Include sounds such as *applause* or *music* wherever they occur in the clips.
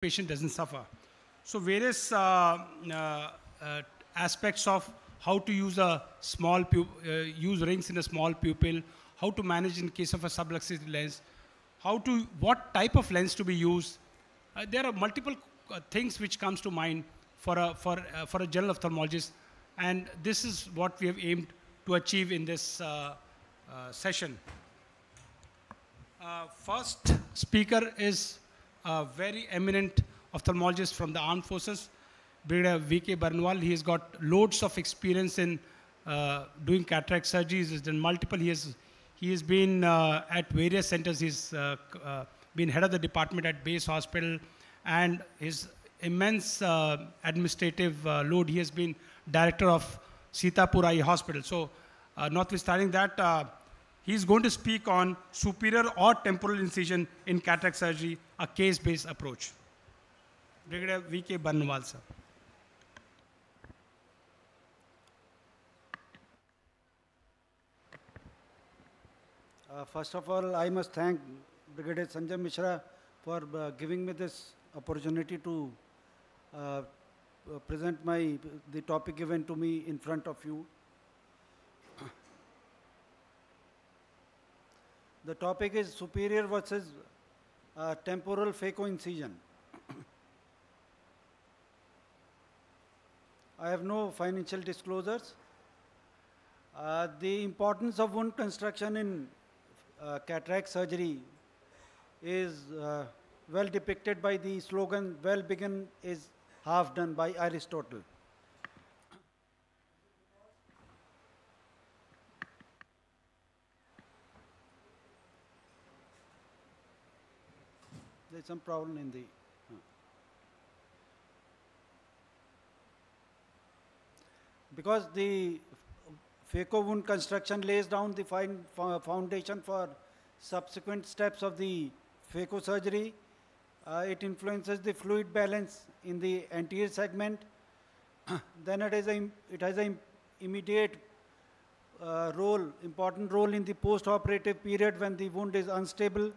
patient doesn't suffer. So various uh, uh, uh, aspects of how to use a small use rings in a small pupil, how to manage in case of a subluxation lens, how to what type of lens to be used. There are multiple things which comes to mind for a for for a general ophthalmologist, and this is what we have aimed to achieve in this session. Uh, first speaker is a very eminent ophthalmologist from the armed forces, Brigadier V.K. Barnwal. He has got loads of experience in uh, doing cataract surgeries. He's done multiple. He has, he has been uh, at various centers. He's uh, uh, been head of the department at Base Hospital, and his immense uh, administrative load. He has been director of Sitapur Eye Hospital. So, notwithstanding that, He's going to speak on superior or temporal incision in cataract surgery, a case-based approach. Brigadier V.K. Barnwal, sir. Uh, First of all, I must thank Brigadier Sanjay Mishra for uh, giving me this opportunity to uh, present my, the topic given to me in front of you. The topic is superior versus uh, temporal phacoincision. I have no financial disclosures. Uh, the importance of wound construction in uh, cataract surgery is uh, well depicted by the slogan, well begun is half done by Aristotle. There's some problem in the. uh. Because the phaco wound construction lays down the fine foundation for subsequent steps of the phaco surgery. Uh, it influences the fluid balance in the anterior segment. *coughs* then it has a, it has an immediate uh, role, important role in the post-operative period when the wound is unstable.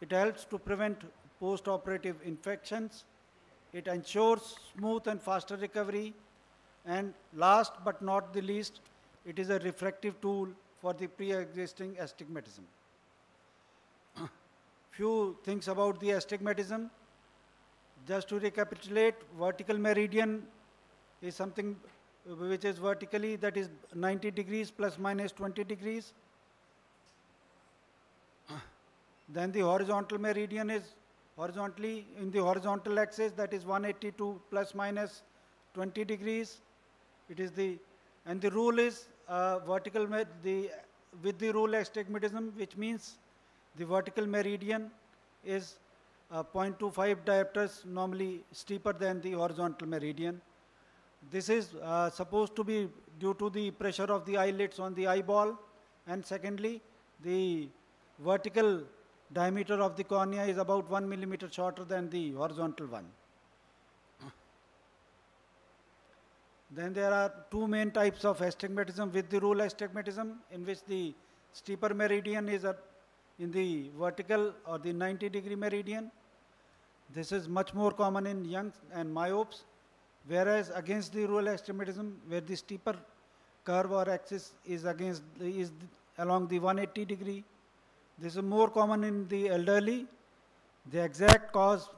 It helps to prevent post-operative infections. It ensures smooth and faster recovery. And last but not the least, it is a refractive tool for the pre-existing astigmatism. *clears throat* Few things about the astigmatism. Just to recapitulate, vertical meridian is something which is vertically, that is 90 degrees plus minus 20 degrees. Then the horizontal meridian is horizontally in the horizontal axis that is 182 plus minus 20 degrees. It is the and the rule is uh, vertical the with the rule astigmatism which means the vertical meridian is uh, 0.25 diopters normally steeper than the horizontal meridian. This is uh, supposed to be due to the pressure of the eyelids on the eyeball and secondly the vertical diameter of the cornea is about 1 millimeter shorter than the horizontal one. Then there are two main types of astigmatism with the rule astigmatism in which the steeper meridian is in the vertical or the 90 degree meridian. This is much more common in young and myopes, whereas against the rule astigmatism where the steeper curve or axis is against is along the 180 degree. This is more common in the elderly. The exact cause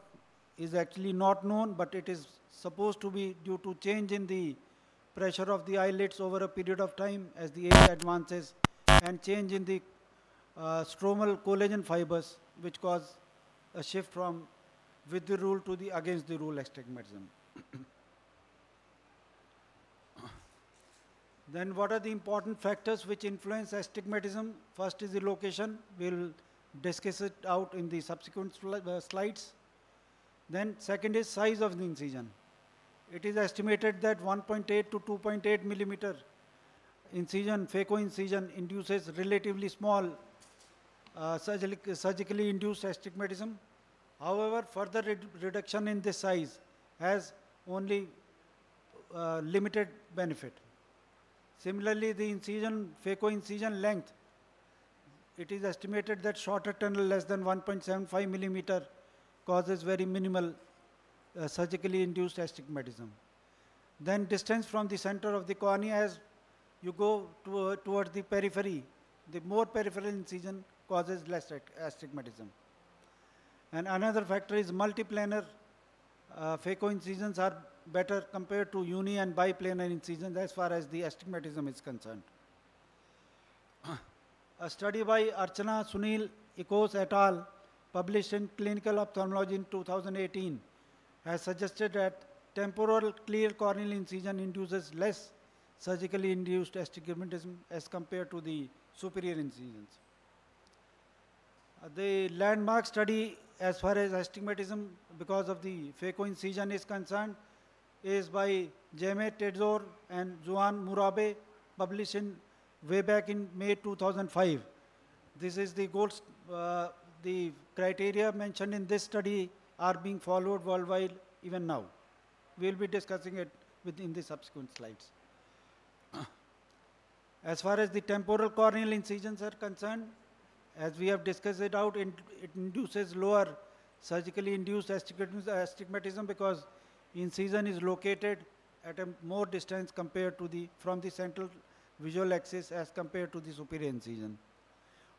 is actually not known, but it is supposed to be due to change in the pressure of the eyelids over a period of time as the age advances and change in the uh, stromal collagen fibers which cause a shift from with the rule to the against the rule astigmatism. *clears throat* Then what are the important factors which influence astigmatism? First is the location. We'll discuss it out in the subsequent uh, slides. Then second is size of the incision. It is estimated that 1.8 to 2.8 millimeter incision, phaco incision induces relatively small uh, surgically, induced astigmatism. However, further red- reduction in this size has only uh, limited benefit. Similarly, the incision, phaco incision length, it is estimated that shorter tunnel less than 1.75 millimeter causes very minimal uh, surgically induced astigmatism. Then distance from the center of the cornea as you go to, towards the periphery, the more peripheral incision causes less astigmatism. And another factor is multiplanar uh, phaco-incisions are better compared to uni and biplanar incisions as far as the astigmatism is concerned. A study by Archana Sunil Ekos et al. published in Clinical Ophthalmology in 2018 has suggested that temporal clear corneal incision induces less surgically induced astigmatism as compared to the superior incisions. Uh, the landmark study as far as astigmatism because of the phaco incision is concerned is by Jaime Tejedor and Juan Murube published in way back in May 2005. This is the goals, uh, the criteria mentioned in this study are being followed worldwide even now. We'll be discussing it within the subsequent slides. As far as the temporal corneal incisions are concerned, as we have discussed it out, it, it induces lower surgically induced astigmatism because incision is located at a more distance compared to the, from the central visual axis as compared to the superior incision.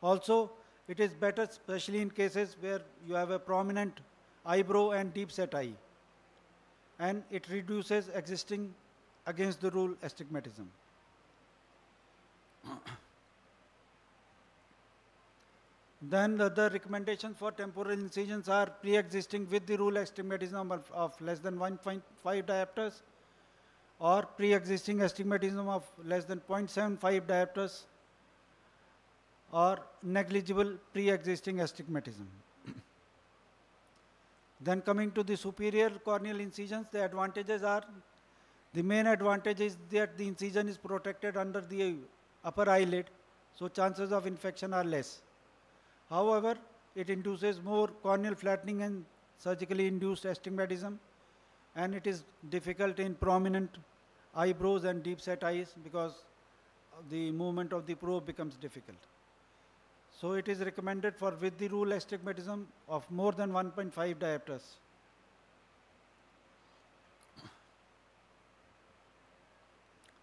Also, it is better especially in cases where you have a prominent eyebrow and deep set eye. And it reduces existing against the rule astigmatism. Then the, the, recommendations for temporal incisions are pre-existing with the rule astigmatism of, of less than 1.5 diopters or pre-existing astigmatism of less than 0.75 diopters or negligible pre-existing astigmatism. *clears throat* then coming to the superior corneal incisions, the advantages are, the main advantage is that the incision is protected under the upper eyelid, so chances of infection are less. However, it induces more corneal flattening and surgically induced astigmatism, and it is difficult in prominent eyebrows and deep set eyes because the movement of the probe becomes difficult. So it is recommended for with the rule astigmatism of more than 1.5 diopters.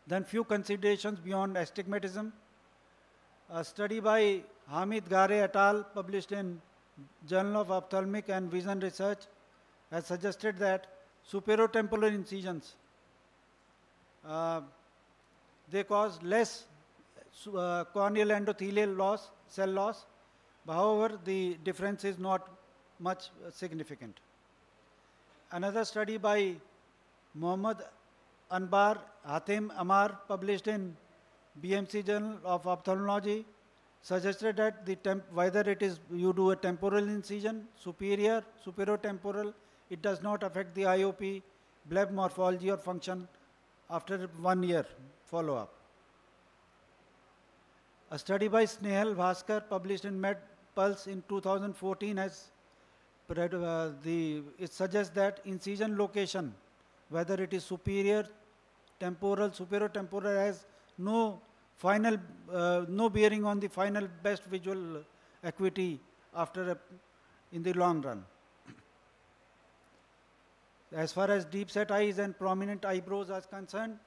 Then few considerations beyond astigmatism. A study by Hamid Gare et al. published in Journal of Ophthalmic and Vision Research has suggested that superotemporal incisions uh, they cause less uh, corneal endothelial loss, cell loss. However, the difference is not much significant. Another study by Mohammad Anbar Hatim Amar published in BMC Journal of Ophthalmology suggested that the whether it is you do a temporal incision, superior, superotemporal, it does not affect the IOP, bleb morphology or function after one year follow-up. A study by Snehal Bhaskar published in Med Pulse in 2014 has uh, the, it suggests that incision location, whether it is superior, temporal, superior temporal has no final, uh, no bearing on the final best visual acuity after a, in the long run. *clears throat* As far as deep set eyes and prominent eyebrows are concerned,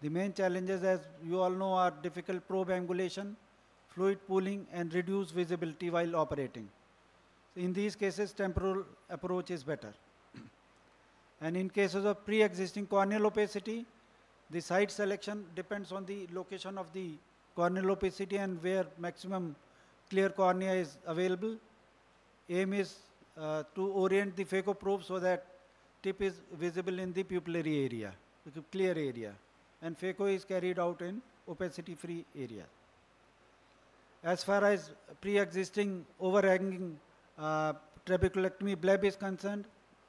the main challenges, as you all know, are difficult probe angulation, fluid pooling, and reduced visibility while operating. So in these cases, temporal approach is better. *clears throat* and in cases of pre-existing corneal opacity, the site selection depends on the location of the corneal opacity and where maximum clear cornea is available. Aim is uh, to orient the phaco probe so that tip is visible in the pupillary area, the clear area, and phaco is carried out in opacity-free area. As far as pre-existing overhanging uh, trabeculectomy bleb is concerned,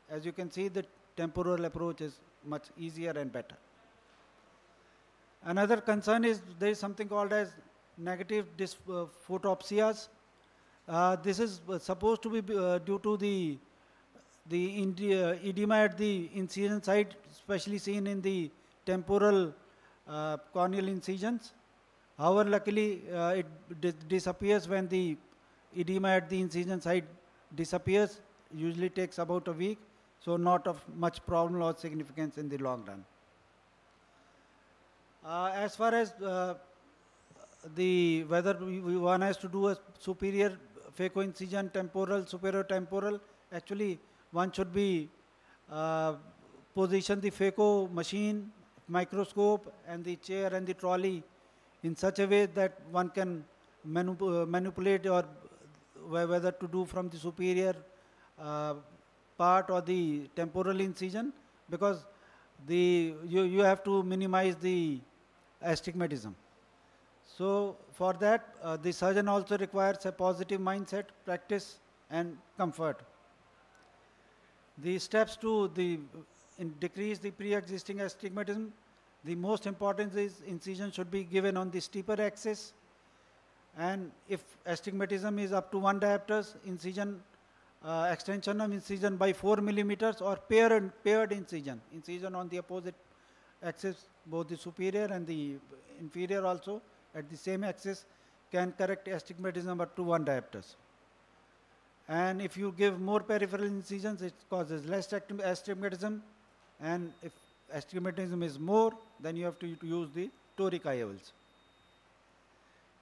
as you can see, the temporal approach is much easier and better. Another concern is there is something called as negative uh, photopsias. Uh, this is uh, supposed to be uh, due to the the uh, edema at the incision site, especially seen in the temporal uh, corneal incisions. However, luckily, it dis disappears when the edema at the incision site disappears usually takes about a week, so not of much problem or significance in the long run. Uh, as far as uh, the whether we, we one has to do a superior phacoincision temporal, superior temporal, actually one should be uh, position the phaco machine, microscope and the chair and the trolley in such a way that one can uh, manipulate or whether to do from the superior uh, part or the temporal incision because the you, you have to minimize the astigmatism. So for that, uh, the surgeon also requires a positive mindset, practice, and comfort. The steps to the decrease the pre-existing astigmatism. The most important is incision should be given on the steeper axis, and if astigmatism is up to one diopters, incision uh, extension of incision by four millimeters or paired paired incision, incision on the opposite axis, both the superior and the inferior also at the same axis can correct astigmatism up to one diopters. And if you give more peripheral incisions, it causes less astigmatism. And if astigmatism is more, then you have to, use the toric IOLs.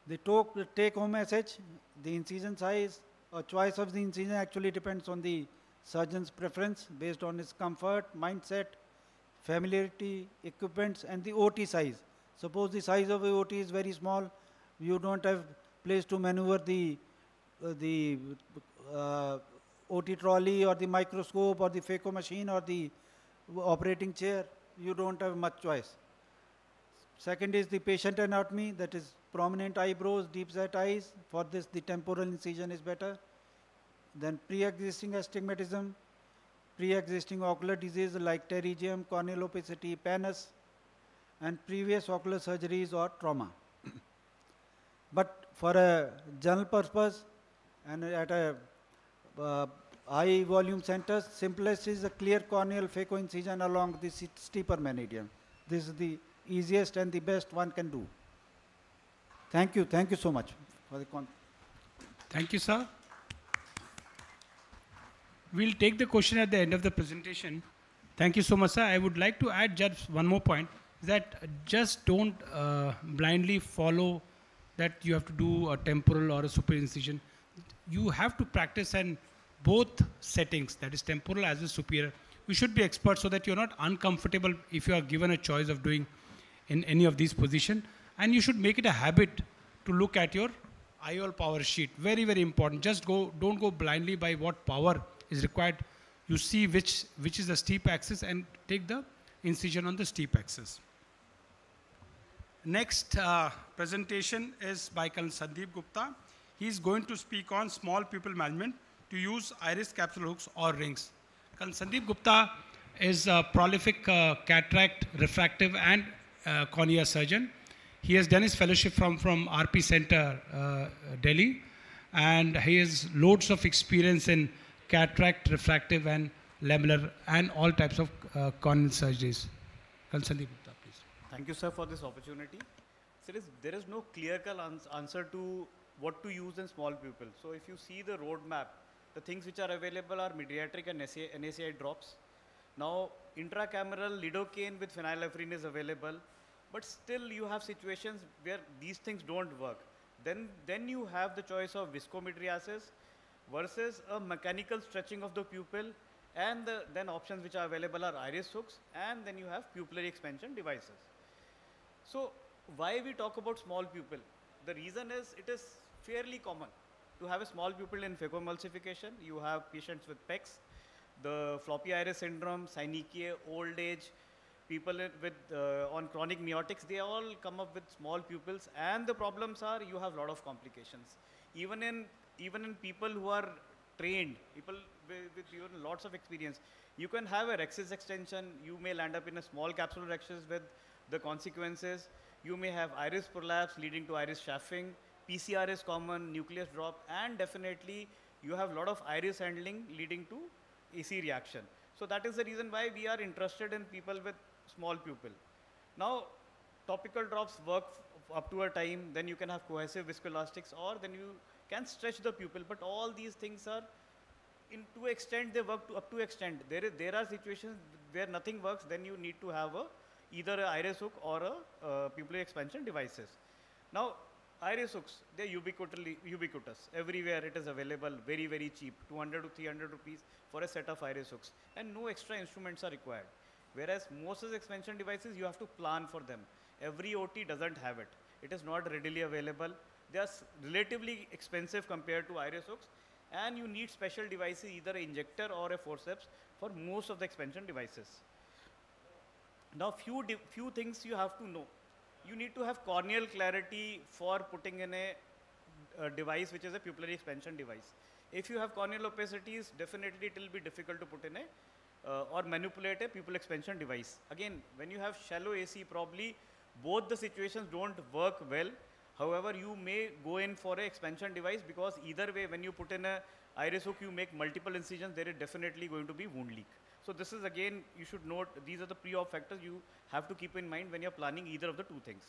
The the take-home message, the incision size or choice of the incision actually depends on the surgeon's preference based on his comfort, mindset, familiarity, equipments, and the OT size. Suppose the size of the OT is very small, you don't have place to maneuver the uh, the uh, OT trolley or the microscope or the phaco machine or the operating chair, you don't have much choice. Second is the patient anatomy, that is prominent eyebrows, deep set eyes. For this, the temporal incision is better. Then pre-existing astigmatism, pre-existing ocular disease like pterygium, corneal opacity, pannus, and previous ocular surgeries or trauma. *clears throat* but for a general purpose and at a uh, high volume centers, simplest is a clear corneal phacoincision along the steeper meridian. This is the easiest and the best one can do. Thank you, thank you so much for the con- Thank you, sir. We'll take the question at the end of the presentation. Thank you so much, sir. I would like to add just one more point that just don't uh, blindly follow that you have to do a temporal or a superior incision. You have to practice in both settings, that is temporal as as superior. You should be expert so that you're not uncomfortable if you are given a choice of doing in any of these positions. And you should make it a habit to look at your IOL power sheet. Very, very important. Just go, don't go blindly by what power is required. You see which, which is the steep axis and take the incision on the steep axis. Next uh, presentation is by Colonel Sandeep Gupta. He is going to speak on small pupil management to use iris capsule hooks or rings. Colonel Sandeep Gupta is a prolific uh, cataract, refractive, and uh, cornea surgeon. He has done his fellowship from, from RP Center, uh, Delhi, and he has loads of experience in cataract, refractive, and lamellar, and all types of uh, corneal surgeries. Sandeep Gupta, please. Thank you, sir, for this opportunity. There is, there is no clear-cut ans- answer to what to use in small pupil. So if you see the roadmap, the things which are available are mydriatic and NSA, NSAI drops. Now, intracameral lidocaine with phenylephrine is available, but still you have situations where these things don't work. Then, then you have the choice of viscomydriasis versus a mechanical stretching of the pupil and the, then options which are available are iris hooks and then you have pupillary expansion devices. So why we talk about small pupil? The reason is it is fairly common to have a small pupil in phacoemulsification. You have patients with PEX, the floppy iris syndrome, synechiae, old age, people with uh, on chronic miotics, they all come up with small pupils, and the problems are you have a lot of complications. Even in even in people who are trained, people with, with even lots of experience, you can have a rhexis extension. You may land up in a small capsular rhexis with the consequences. You may have iris prolapse leading to iris chafing. PCR is common, nucleus drop, and definitely you have a lot of iris handling leading to AC reaction. So that is the reason why we are interested in people with small pupil. Now, topical drops work up to a time, then you can have cohesive viscoelastics, or then you can stretch the pupil. But all these things are in to extent they work to up to extent. There is there are situations where nothing works. Then you need to have a either a iris hook or a uh, pupillary expansion devices. Now iris hooks they're ubiquitously ubiquitous everywhere. It is available very very cheap, 200 to 300 rupees for a set of iris hooks, and no extra instruments are required. Whereas most of the expansion devices you have to plan for them. Every OT doesn't have it. It is not readily available. They are relatively expensive compared to iris hooks and you need special devices, either an injector or a forceps for most of the expansion devices. Now, few, few things you have to know. You need to have corneal clarity for putting in a, a device which is a pupillary expansion device. If you have corneal opacities, definitely it will be difficult to put in a uh, or manipulate a pupil expansion device. Again, when you have shallow AC, probably both the situations don't work well. However, you may go in for a expansion device because either way, when you put in a iris hook, you make multiple incisions, there is definitely going to be wound leak. So this is again, you should note, these are the pre-op factors you have to keep in mind when you're planning either of the two things.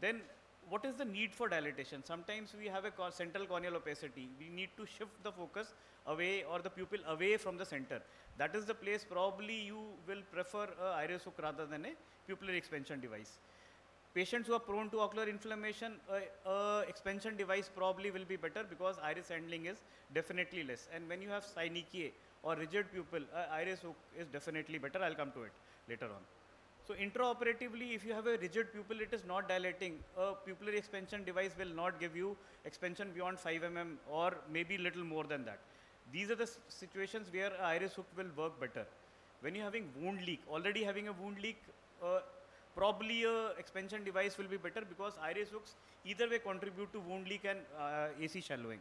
Then what is the need for dilatation? Sometimes we have a central corneal opacity. We need to shift the focus away or the pupil away from the center. That is the place probably you will prefer a iris hook rather than a pupillary expansion device. Patients who are prone to ocular inflammation, a, a expansion device probably will be better because iris handling is definitely less. And when you have synechia or rigid pupil, a iris hook is definitely better. I'll come to it later on. So intraoperatively, if you have a rigid pupil, it is not dilating. A pupillary expansion device will not give you expansion beyond 5 mm or maybe little more than that. These are the situations where iris hook will work better. When you're having wound leak, already having a wound leak, uh, probably a expansion device will be better because iris hooks either way contribute to wound leak and uh, AC shallowing.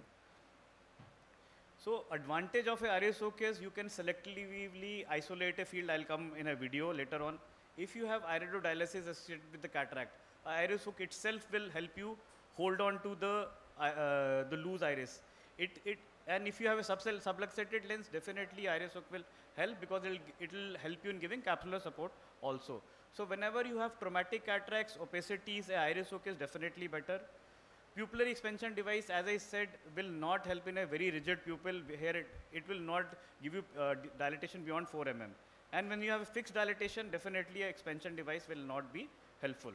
So advantage of a iris hook is you can selectively isolate a field. I'll come in a video later on. If you have iridodialysis associated with the cataract, iris hook itself will help you hold on to the uh, uh, the loose iris. It it and if you have a subluxated lens, definitely iris hook will help because it'll it'll help you in giving capsular support also. So whenever you have traumatic cataracts, opacities, a iris hook is definitely better. Pupillary expansion device, as I said, will not help in a very rigid pupil. Here it, it will not give you uh, dilatation beyond 4 mm. And when you have a fixed dilatation, definitely a expansion device will not be helpful.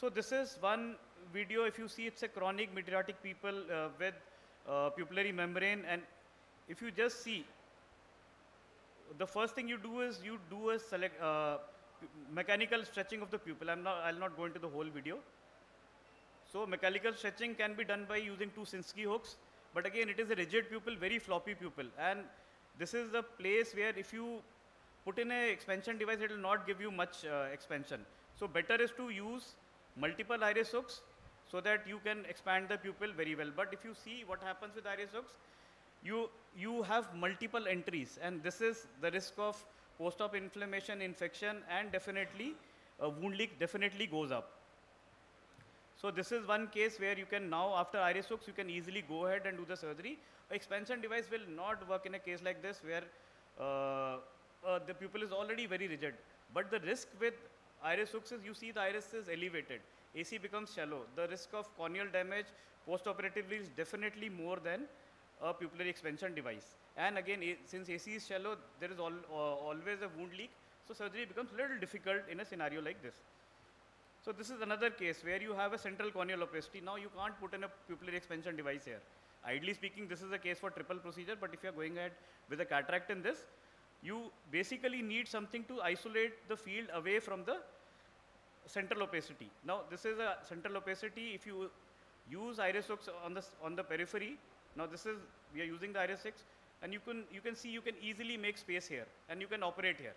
So this is one video. If you see, it's a chronic mydriatic people uh, with uh, pupillary membrane. And if you just see, the first thing you do is you do a select, uh, mechanical stretching of the pupil. I'm not, I'll not go into the whole video. So mechanical stretching can be done by using two Sinsky hooks, but again it is a rigid pupil, very floppy pupil, and this is the place where if you put in a expansion device, it will not give you much uh, expansion. So better is to use multiple iris hooks so that you can expand the pupil very well. But if you see what happens with iris hooks, you you have multiple entries, and this is the risk of post-op inflammation, infection, and definitely uh, wound leak definitely goes up. So this is one case where you can now, after iris hooks, you can easily go ahead and do the surgery. Expansion device will not work in a case like this where uh, uh, the pupil is already very rigid. But the risk with iris hooks is you see the iris is elevated. AC becomes shallow. The risk of corneal damage post-operatively is definitely more than a pupillary expansion device. And again, since AC is shallow, there is uh, always a wound leak. So surgery becomes a little difficult in a scenario like this. So this is another case where you have a central corneal opacity. Now you can't put in a pupillary expansion device here. Ideally speaking, this is a case for triple procedure, but if you're going ahead with a cataract in this, you basically need something to isolate the field away from the central opacity. Now this is a central opacity. If you use iris hooks on the, on the periphery, now this is, we are using the iris hooks, and you can, you can see you can easily make space here, and you can operate here.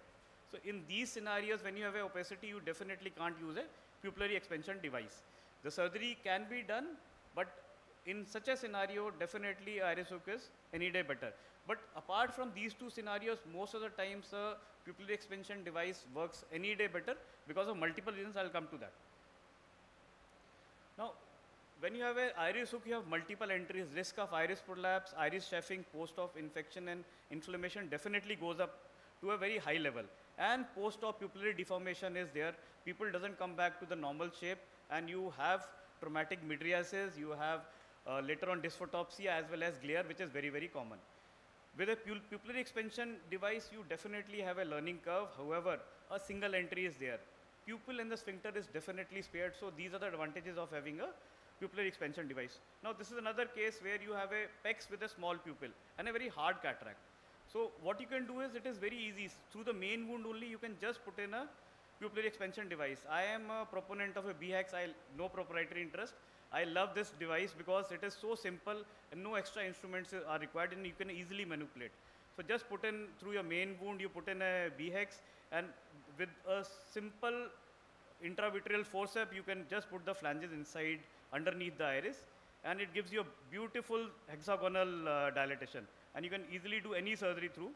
So in these scenarios, when you have a opacity, you definitely can't use a pupillary expansion device. The surgery can be done, but in such a scenario, definitely iris is any day better. But apart from these two scenarios, most of the times a pupillary expansion device works any day better because of multiple reasons. I'll come to that. Now, when you have a iris hook, you have multiple entries. Risk of iris prolapse, iris chafing, post-op infection and inflammation definitely goes up to a very high level. And post-op pupillary deformation is there. People doesn't come back to the normal shape, and you have traumatic mydriasis. You have uh, later on dysphotopsia as well as glare, which is very very common. With a pu- pupillary expansion device, you definitely have a learning curve. However, a single entry is there. Pupil and the sphincter is definitely spared. So these are the advantages of having a pupillary expansion device. Now this is another case where you have a pex with a small pupil and a very hard cataract. So what you can do is it is very easy. Through the main wound only, you can just put in a pupillary expansion device. I am a proponent of a BHEX. I no proprietary interest. I love this device because it is so simple and no extra instruments are required and you can easily manipulate. So just put in through your main wound, you put in a BHEX and with a simple intravitreal forceps, you can just put the flanges inside underneath the iris and it gives you a beautiful hexagonal uh, dilatation. And you can easily do any surgery through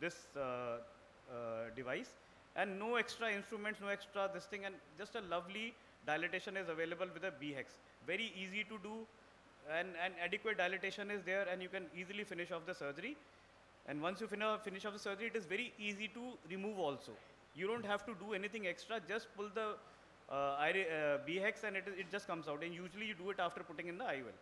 this uh, uh, device and no extra instruments, no extra this thing and just a lovely dilatation is available with a BHEX. Very easy to do and, and adequate dilatation is there and you can easily finish off the surgery. And once you fin- finish off the surgery, it is very easy to remove also. You don't have to do anything extra, just pull the uh, iri- uh, and it, is- it just comes out. And usually you do it after putting in the IOL.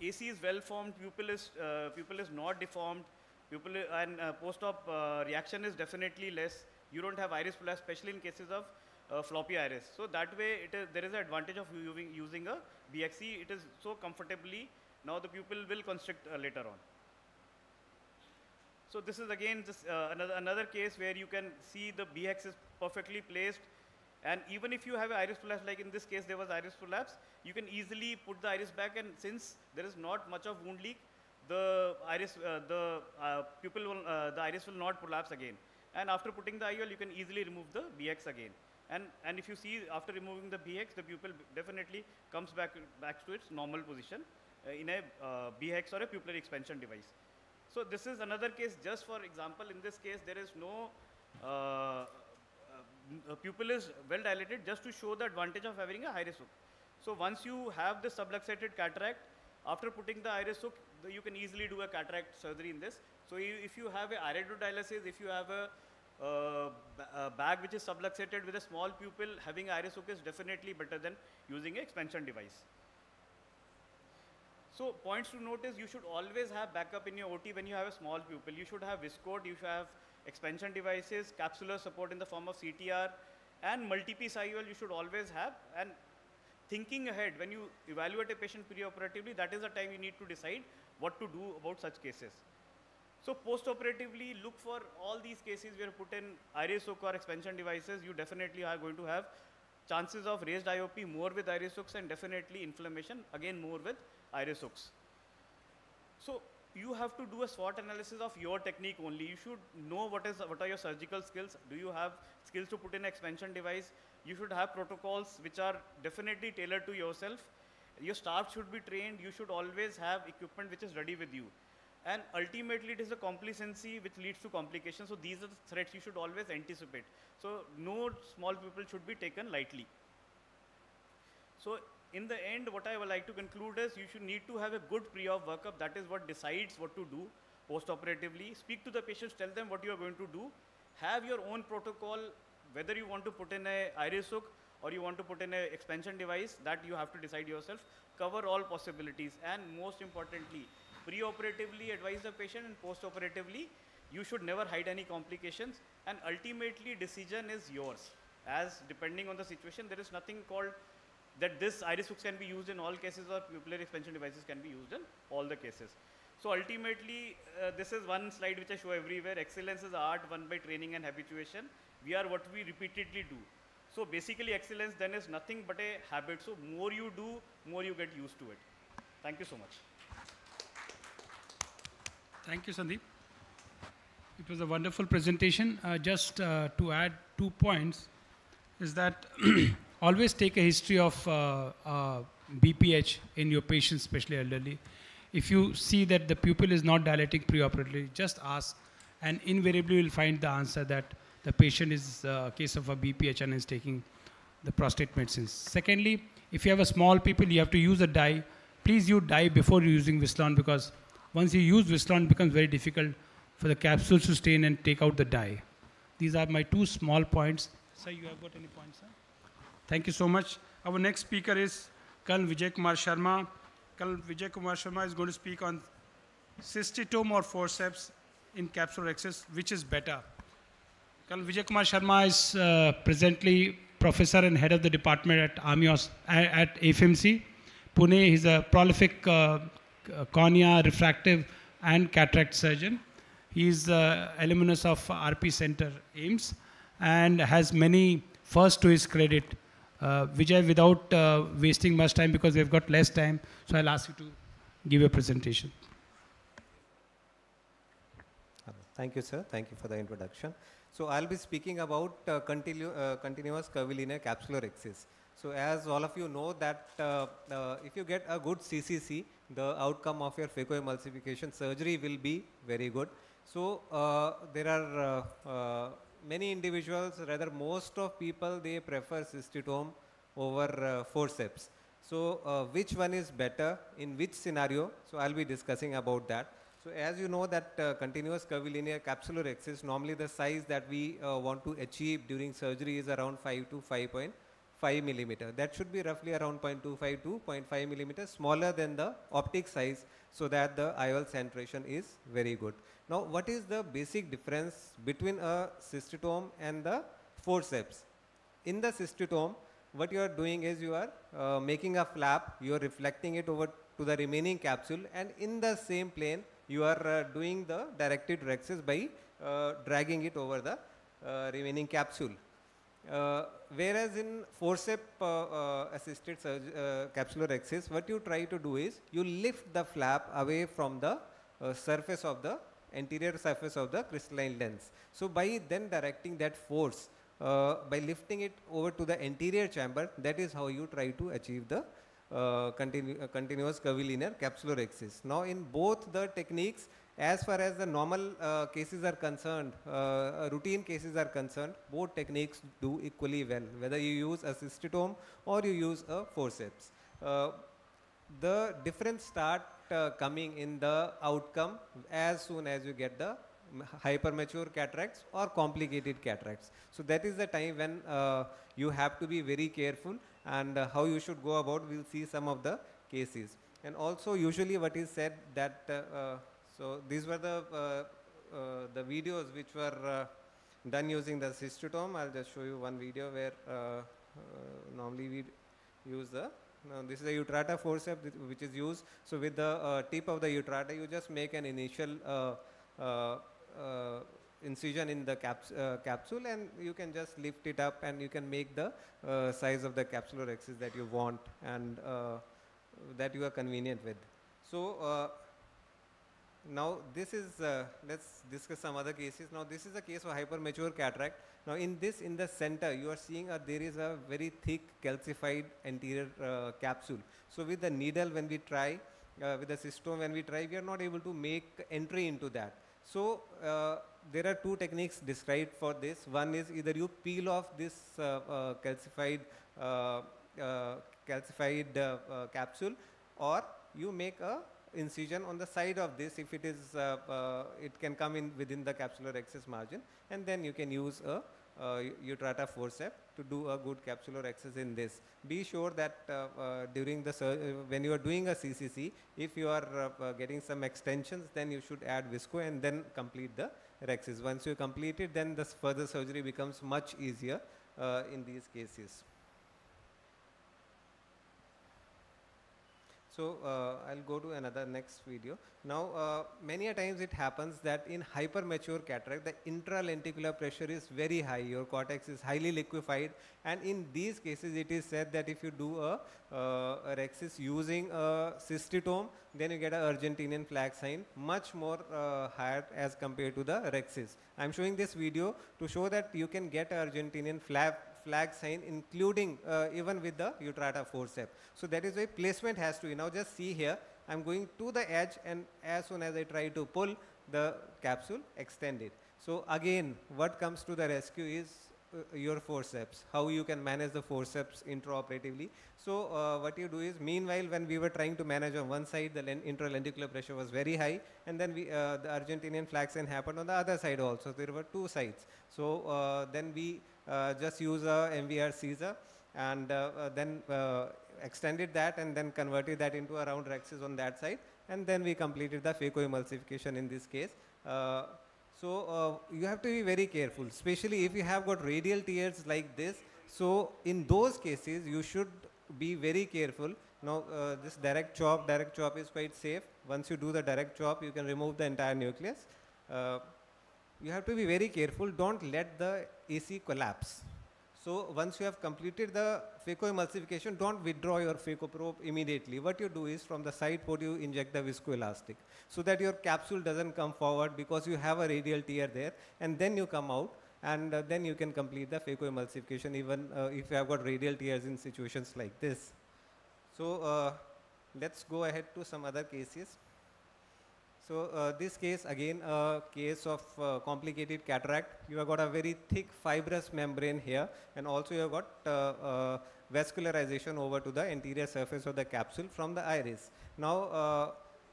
AC is well formed, pupil is, uh, pupil is not deformed, pupil i- and uh, post-op uh, reaction is definitely less. You don't have iris prolapse, especially in cases of uh, floppy iris. So that way, it is, there is an advantage of using, using a BXC. It is so comfortably, now the pupil will constrict uh, later on. So this is again just uh, another, another case where you can see the BX is perfectly placed. And even if you have iris prolapse, like in this case there was iris prolapse, you can easily put the iris back and since there is not much of wound leak, the iris, uh, the uh, pupil will, uh, the iris will not prolapse again. And after putting the IOL, you can easily remove the BX again. And, and if you see after removing the BX, the pupil definitely comes back, back to its normal position uh, in a uh, BX or a pupillary expansion device. So this is another case, just for example, in this case, there is no, uh, uh, pupil is well dilated just to show the advantage of having a iris hook. So once you have the subluxated cataract, after putting the iris hook, you can easily do a cataract surgery in this. So you, if you have a iridodialysis, if you have a, uh, a bag which is subluxated with a small pupil, having iris hook is definitely better than using an expansion device. So points to note is you should always have backup in your OT when you have a small pupil. You should have viscode, you should have expansion devices, capsular support in the form of CTR, and multi-piece IOL you should always have. And thinking ahead, when you evaluate a patient preoperatively, that is the time you need to decide what to do about such cases. So post-operatively, look for all these cases where put in iris hook or expansion devices. You definitely are going to have chances of raised IOP more with iris hooks and definitely inflammation again more with iris hooks. So you have to do a SWOT analysis of your technique only. You should know what is what are your surgical skills. Do you have skills to put in expansion device? You should have protocols which are definitely tailored to yourself. Your staff should be trained. You should always have equipment which is ready with you. And ultimately, it is a complacency which leads to complications. So these are the threats you should always anticipate. So no small people should be taken lightly. So in the end, what I would like to conclude is you should need to have a good pre-op workup. That is what decides what to do post-operatively. Speak to the patients, tell them what you are going to do. Have your own protocol, whether you want to put in a iris hook or you want to put in an expansion device, that you have to decide yourself. Cover all possibilities and most importantly, pre-operatively advise the patient and post-operatively, you should never hide any complications and ultimately decision is yours. As depending on the situation, there is nothing called that this iris hooks can be used in all cases or pupillary expansion devices can be used in all the cases. So ultimately, uh, this is one slide which I show everywhere. Excellence is art won by training and habituation. We are what we repeatedly do. So basically, excellence then is nothing but a habit. So more you do, more you get used to it. Thank you so much. Thank you, Sandeep. It was a wonderful presentation. Uh, just uh, to add two points, is that *clears throat* always take a history of uh, uh, BPH in your patients, especially elderly. If you see that the pupil is not dilating preoperatively, just ask, and invariably you'll find the answer that the patient is uh, a case of a BPH and is taking the prostate medicines. Secondly, if you have a small pupil, you have to use a dye. Please use dye before using Vislon because once you use Vislon, it becomes very difficult for the capsules to stain and take out the dye. These are my two small points. Sir, you have got any points, sir? Thank you so much. Our next speaker is Kal Vijay Kumar Sharma. Kal Vijay Kumar Sharma is going to speak on cystitome or forceps in capsular access, which is better? Colonel Vijay Kumar Sharma is uh, presently professor and head of the department at AMIOS, at FMC. Pune, he's a prolific uh, cornea, refractive, and cataract surgeon. He's uh, alumnus of RP Center, AIIMS, and has many first to his credit. Uh, Vijay, without uh, wasting much time, because we've got less time, so I'll ask you to give your presentation. Thank you, sir. Thank you for the introduction. So I'll be speaking about uh, continu uh, continuous curvilinear capsulorhexis. So as all of you know that uh, uh if you get a good CCC, the outcome of your phacoemulsification surgery will be very good. So uh, there are many individuals, rather most of people, they prefer cystitome over forceps. So which one is better in which scenario? So I'll be discussing about that. So as you know that uh, continuous curvilinear capsular capsulorhexis, normally the size that we uh, want to achieve during surgery is around 5 to 5.5 millimeter. That should be roughly around 0.25 to 0.5 millimeter smaller than the optic size so that the IOL centration is very good. Now what is the basic difference between a cystitome and the forceps? In the cystitome, what you are doing is you are uh, making a flap, you are reflecting it over to the remaining capsule and in the same plane you are uh, doing the directed rhexis by uh, dragging it over the uh, remaining capsule. Whereas in forceps assisted capsular capsulorhexis, what you try to do is you lift the flap away from the surface of the anterior surface of the crystalline lens. So by then directing that force, uh, by lifting it over to the anterior chamber, that is how you try to achieve the uh, continu uh, continuous curvilinear capsular capsulorhexis. Now in both the techniques, as far as the normal uh, cases are concerned, uh, routine cases are concerned, both techniques do equally well, whether you use a cystitome or you use a forceps. Uh, the difference start uh, coming in the outcome as soon as you get the hypermature cataracts or complicated cataracts. So that is the time when you have to be very careful and uh, how you should go about, we'll see some of the cases. And also usually what is said that, uh, uh so these were the, uh, uh, the videos which were done using the cystitome. I'll just show you one video where normally we use the now this is a Utrata forceps which is used. So with the uh, tip of the Utrata, you just make an initial uh, uh, incision in the caps, uh, capsule and you can just lift it up and you can make the uh, size of the capsular axis that you want and uh, that you are convenient with. So uh, now this is, uh, let's discuss some other cases. Now this is a case of hypermature cataract. Now in this, in the center, you are seeing a, there is a very thick calcified anterior uh, capsule. So with the needle when we try, with the system when we try, we are not able to make entry into that. So there are two techniques described for this. One is either you peel off this uh, uh, calcified, uh, calcified capsule or you make a incision on the side of this if it is it can come in within the capsulorhexis margin and then you can use a uh, Utrata forceps to do a good capsulorhexis in this. Be sure that uh, uh, during the when you are doing a CCC, if you are getting some extensions, then you should add visco and then complete the rhexis. Once you complete it, then the further surgery becomes much easier in these cases. So uh, I'll go to another next video. Now, uh, many a times it happens that in hypermature cataract, the intralenticular pressure is very high. Your cortex is highly liquefied. And in these cases, it is said that if you do a, uh, a rhexis using a cystitome, then you get an Argentinian flag sign, much more uh, higher as compared to the rhexis. I'm showing this video to show that you can get an Argentinian flag flag sign including uh, even with the Utrata forceps. So that is why placement has to be. Now just see here, I'm going to the edge and as soon as I try to pull the capsule extended. So again, what comes to the rescue is uh, your forceps, how you can manage the forceps intraoperatively. So uh, what you do is, meanwhile, when we were trying to manage on one side, the intralenticular pressure was very high, and then we, uh, the Argentinian flag sign happened on the other side also. There were two sides. So uh, then we just use a MVR scissor and uh, uh, then extended that and then converted that into a round rhexis on that side and then we completed the phacoemulsification in this case. Uh, so uh, you have to be very careful, especially if you have got radial tears like this. So in those cases, you should be very careful. Now uh, this direct chop, direct chop is quite safe. Once you do the direct chop, you can remove the entire nucleus. Uh, you have to be very careful. Don't let the AC collapse. So once you have completed the phacoemulsification, don't withdraw your phacoprobe immediately. What you do is from the side port you inject the viscoelastic so that your capsule doesn't come forward because you have a radial tear there and then you come out and uh, then you can complete the phacoemulsification even uh, if you have got radial tears in situations like this. So uh, let's go ahead to some other cases. So uh, this case again a case of uh, complicated cataract. You have got a very thick fibrous membrane here and also you have got uh, uh vascularization over to the anterior surface of the capsule from the iris. Now uh,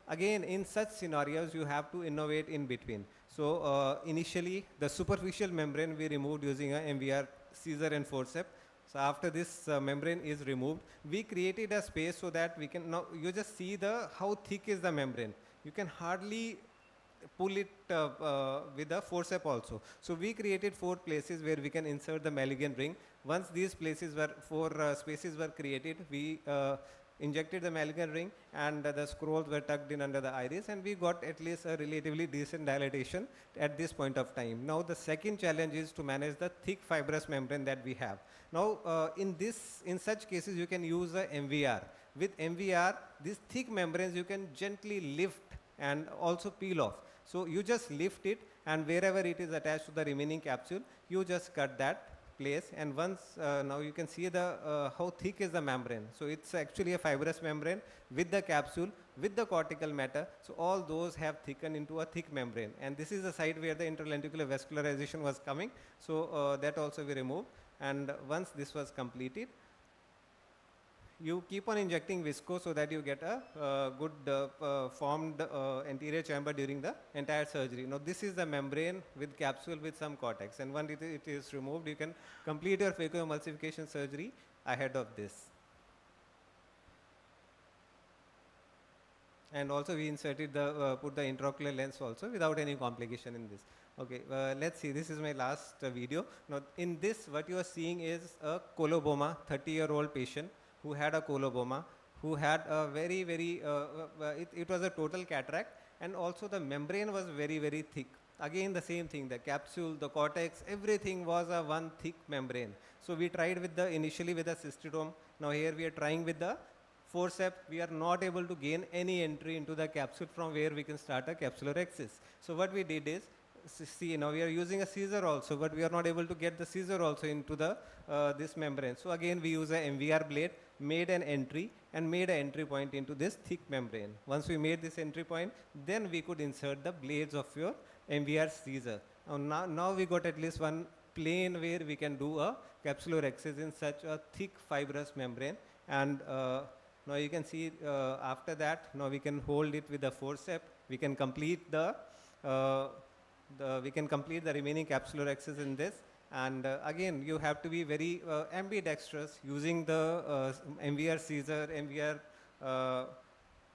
again in such scenarios you have to innovate in between. So uh, initially the superficial membrane we removed using a MVR scissor and forceps. So after this uh, membrane is removed, we created a space so that we can now you just see the how thick is the membrane you can hardly pull it uh, uh, with a forceps also. So we created four places where we can insert the Malyugin ring. Once these places were, four uh, spaces were created, we uh, injected the Malyugin ring and the scrolls were tucked in under the iris and we got at least a relatively decent dilatation at this point of time. Now the second challenge is to manage the thick fibrous membrane that we have. Now uh, in this, in such cases you can use a MVR. With MVR, these thick membranes you can gently lift and also peel off. So you just lift it and wherever it is attached to the remaining capsule, you just cut that place and once uh, now you can see the uh, how thick is the membrane. So it's actually a fibrous membrane with the capsule with the cortical matter. So all those have thickened into a thick membrane and this is the site where the interlenticular vascularization was coming. So uh, that also we removed and once this was completed, you keep on injecting visco so that you get a uh, good uh, uh, formed uh, anterior chamber during the entire surgery. Now this is the membrane with capsule with some cortex and when it, it is removed you can complete your phacoemulsification surgery ahead of this. And also we inserted the, uh, put the intraocular lens also without any complication in this. Okay, uh, let's see, this is my last video. Now in this what you are seeing is a coloboma, 30 year old patient who had a coloboma, who had a very, very, uh, uh, it, it was a total cataract and also the membrane was very, very thick. Again the same thing, the capsule, the cortex, everything was a one thick membrane. So we tried with the, initially with the cystitome. Now here we are trying with the forceps, we are not able to gain any entry into the capsule from where we can start a capsulorhexis. So what we did is, see now we are using a scissor also, but we are not able to get the scissor also into the uh, this membrane. So again we use a MVR blade made an entry and made an entry point into this thick membrane. Once we made this entry point, then we could insert the blades of your MVR scissor. Now, now, now we got at least one plane where we can do a capsulorhexis in such a thick fibrous membrane and uh, now you can see uh, after that now we can hold it with the forceps we can complete the, uh, the we can complete the remaining capsulorhexis in this and uh, again, you have to be very uh, ambidextrous using the uh, MVR scissor, MVR, uh,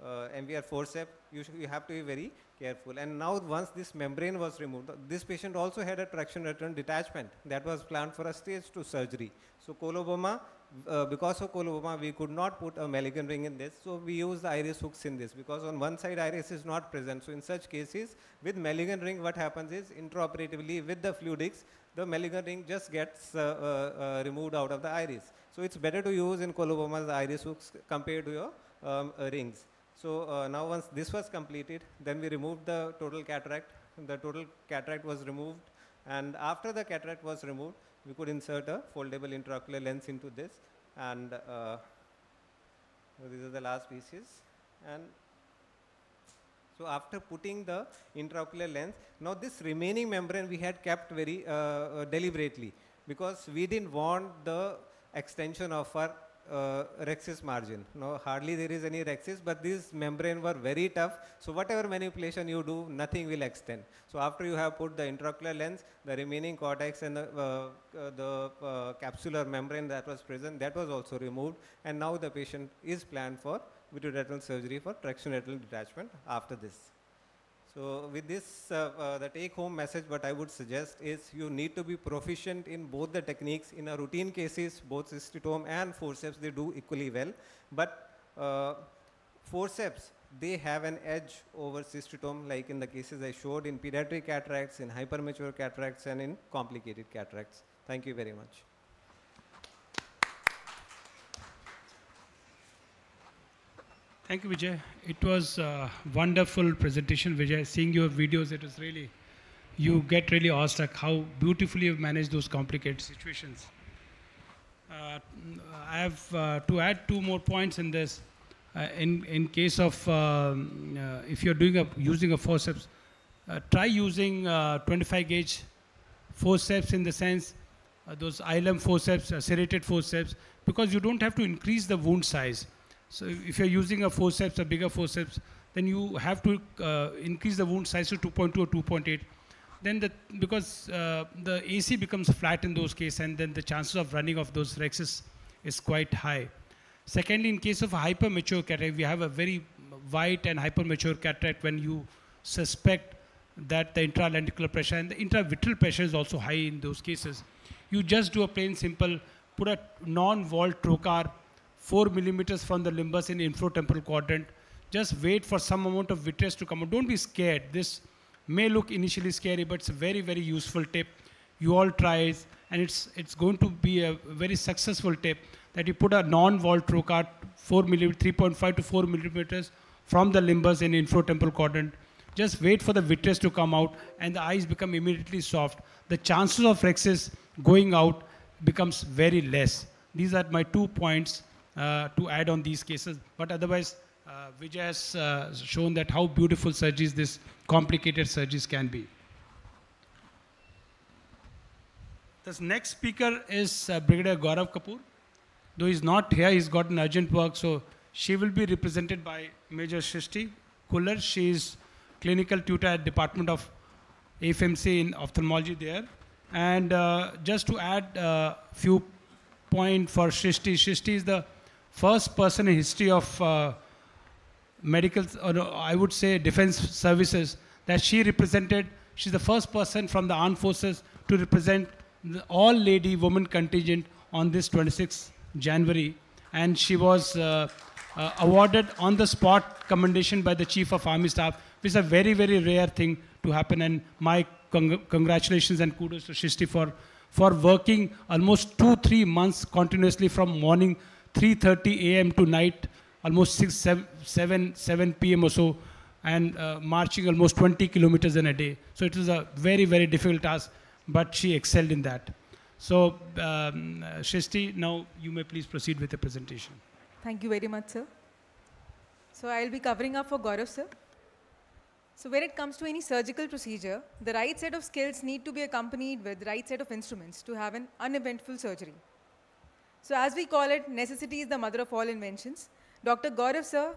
MVR forceps. You, you have to be very careful. And now once this membrane was removed, this patient also had a traction retinal detachment that was planned for a stage 2 surgery. So coloboma, uh, because of coloboma, we could not put a Malyugin ring in this. So we use the iris hooks in this because on one side iris is not present. So in such cases, with Malyugin ring, what happens is intraoperatively with the fluidics, the Malyugin ring just gets uh, uh, uh, removed out of the iris. So it's better to use in colobomas the iris hooks compared to your um, rings. So now once this was completed, then we removed the total cataract. The total cataract was removed and after the cataract was removed, we could insert a foldable intraocular lens into this and uh, these are the last pieces. And so after putting the intraocular lens, now this remaining membrane we had kept very uh, uh, deliberately because we didn't want the extension of our uh, rhexis margin. No, hardly there is any rhexis, but these membrane were very tough. So whatever manipulation you do, nothing will extend. So after you have put the intraocular lens, the remaining cortex and the, uh, uh, the uh, capsular membrane that was present, that was also removed. And now the patient is planned for vitreoretinal surgery for traction retinal detachment after this. So with this, uh, uh, the take-home message what I would suggest is you need to be proficient in both the techniques. In a routine cases, both cystitome and forceps, they do equally well. But uh, forceps, they have an edge over cystitome like in the cases I showed in pediatric cataracts, in hypermature cataracts and in complicated cataracts. Thank you very much. Thank you, Vijay. It was a wonderful presentation, Vijay. Seeing your videos, it was really, you get really awestruck how beautifully you've managed those complicated situations. Uh, I have uh, to add two more points in this. Uh, in, in case of, um, uh, if you're doing a, using a forceps, uh, try using uh, 25 gauge forceps in the sense those ILM forceps, serrated forceps, because you don't have to increase the wound size. So if you're using a forceps, a bigger forceps, then you have to uh, increase the wound size to 2.2 or 2.8. Then the, because uh, the AC becomes flat in those cases, and then the chances of running of those rhexis is quite high. Secondly, in case of a hypermature cataract, we have a very white and hypermature cataract when you suspect that the intralenticular pressure and the intravitreal pressure is also high in those cases. You just do a plain simple, put a non-vault trocar 4 millimeters from the limbus in infratemporal quadrant. Just wait for some amount of vitreous to come out. Don't be scared. This may look initially scary, but it's a very, very useful tip. You all try it, and it's, it's going to be a very successful tip that you put a non-vault trocar 4 millimeters, 3.5 to 4 millimeters from the limbus in infratemporal quadrant. Just wait for the vitreous to come out, and the eyes become immediately soft. The chances of rhexis going out becomes very less. These are my two points to add on these cases. But otherwise, uh, Vijay has uh, shown that how beautiful surgeries, this complicated surgeries can be. This next speaker is uh, Brigadier Gaurav Kapoor. Though he's not here, he's got an urgent work, so she will be represented by Major Shristi Kuller. She is clinical tutor at Department of AFMC in ophthalmology there. And uh, just to add a uh, few point for Shristi, Shristi is the first person in history of uh, medical, or I would say defense services, that she represented, she's the first person from the armed forces to represent the all lady woman contingent on this 26th January. And she was uh, uh, awarded on the spot commendation by the chief of army staff, which is a very, very rare thing to happen. And my cong congratulations and kudos to Shristi for, for working almost two, three months continuously from morning 3.30 a.m. to night, almost 6, 7, 7, 7 p.m. or so, and uh, marching almost 20 kilometers in a day. So it was a very, very difficult task, but she excelled in that. So, um, Shristi, now you may please proceed with the presentation. Thank you very much, sir. So I'll be covering up for Gaurav, sir. So when it comes to any surgical procedure, the right set of skills need to be accompanied with the right set of instruments to have an uneventful surgery. So as we call it, necessity is the mother of all inventions. Dr. Gaurav sir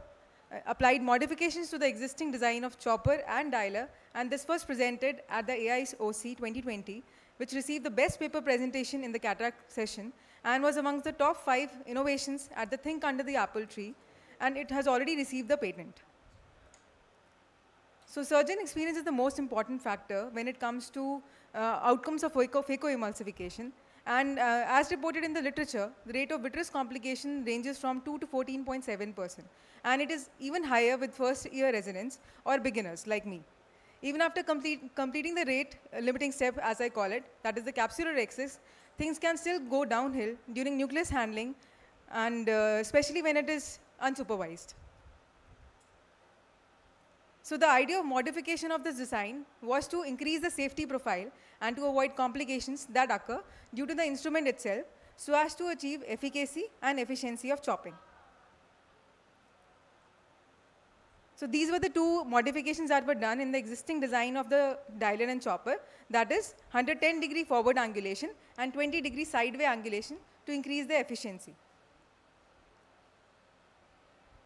uh, applied modifications to the existing design of chopper and dialer, and this was presented at the AIOC 2020, which received the best paper presentation in the cataract session and was amongst the top five innovations at the Think Under the Apple Tree, and it has already received the patent. So surgeon experience is the most important factor when it comes to uh, outcomes of phacoemulsification. And uh, as reported in the literature, the rate of vitreous complication ranges from 2 to 14.7%. And it is even higher with first year residents or beginners like me. Even after complete, completing the rate uh, limiting step, as I call it, that is the capsular rhexis, things can still go downhill during nucleus handling and uh, especially when it is unsupervised. So the idea of modification of this design was to increase the safety profile and to avoid complications that occur due to the instrument itself so as to achieve efficacy and efficiency of chopping. So these were the two modifications that were done in the existing design of the dialer and chopper, that is 110 degree forward angulation and 20 degree sideway angulation to increase the efficiency.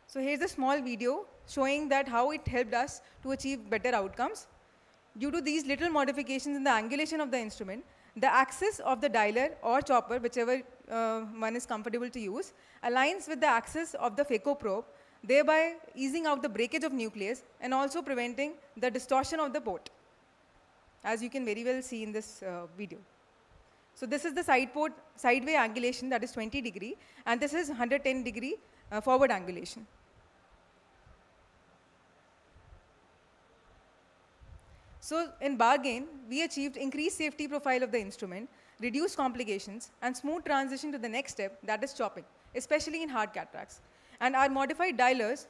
So here's a small video showing that how it helped us to achieve better outcomes. Due to these little modifications in the angulation of the instrument, the axis of the dialer or chopper, whichever uh, one is comfortable to use, aligns with the axis of the phaco probe thereby easing out the breakage of nucleus and also preventing the distortion of the port, as you can very well see in this uh, video. So this is the side port sideway angulation that is 20 degree and this is 110 degree uh, forward angulation. So in bargain, we achieved increased safety profile of the instrument, reduced complications, and smooth transition to the next step, that is chopping, especially in hard cataracts. And our modified dialers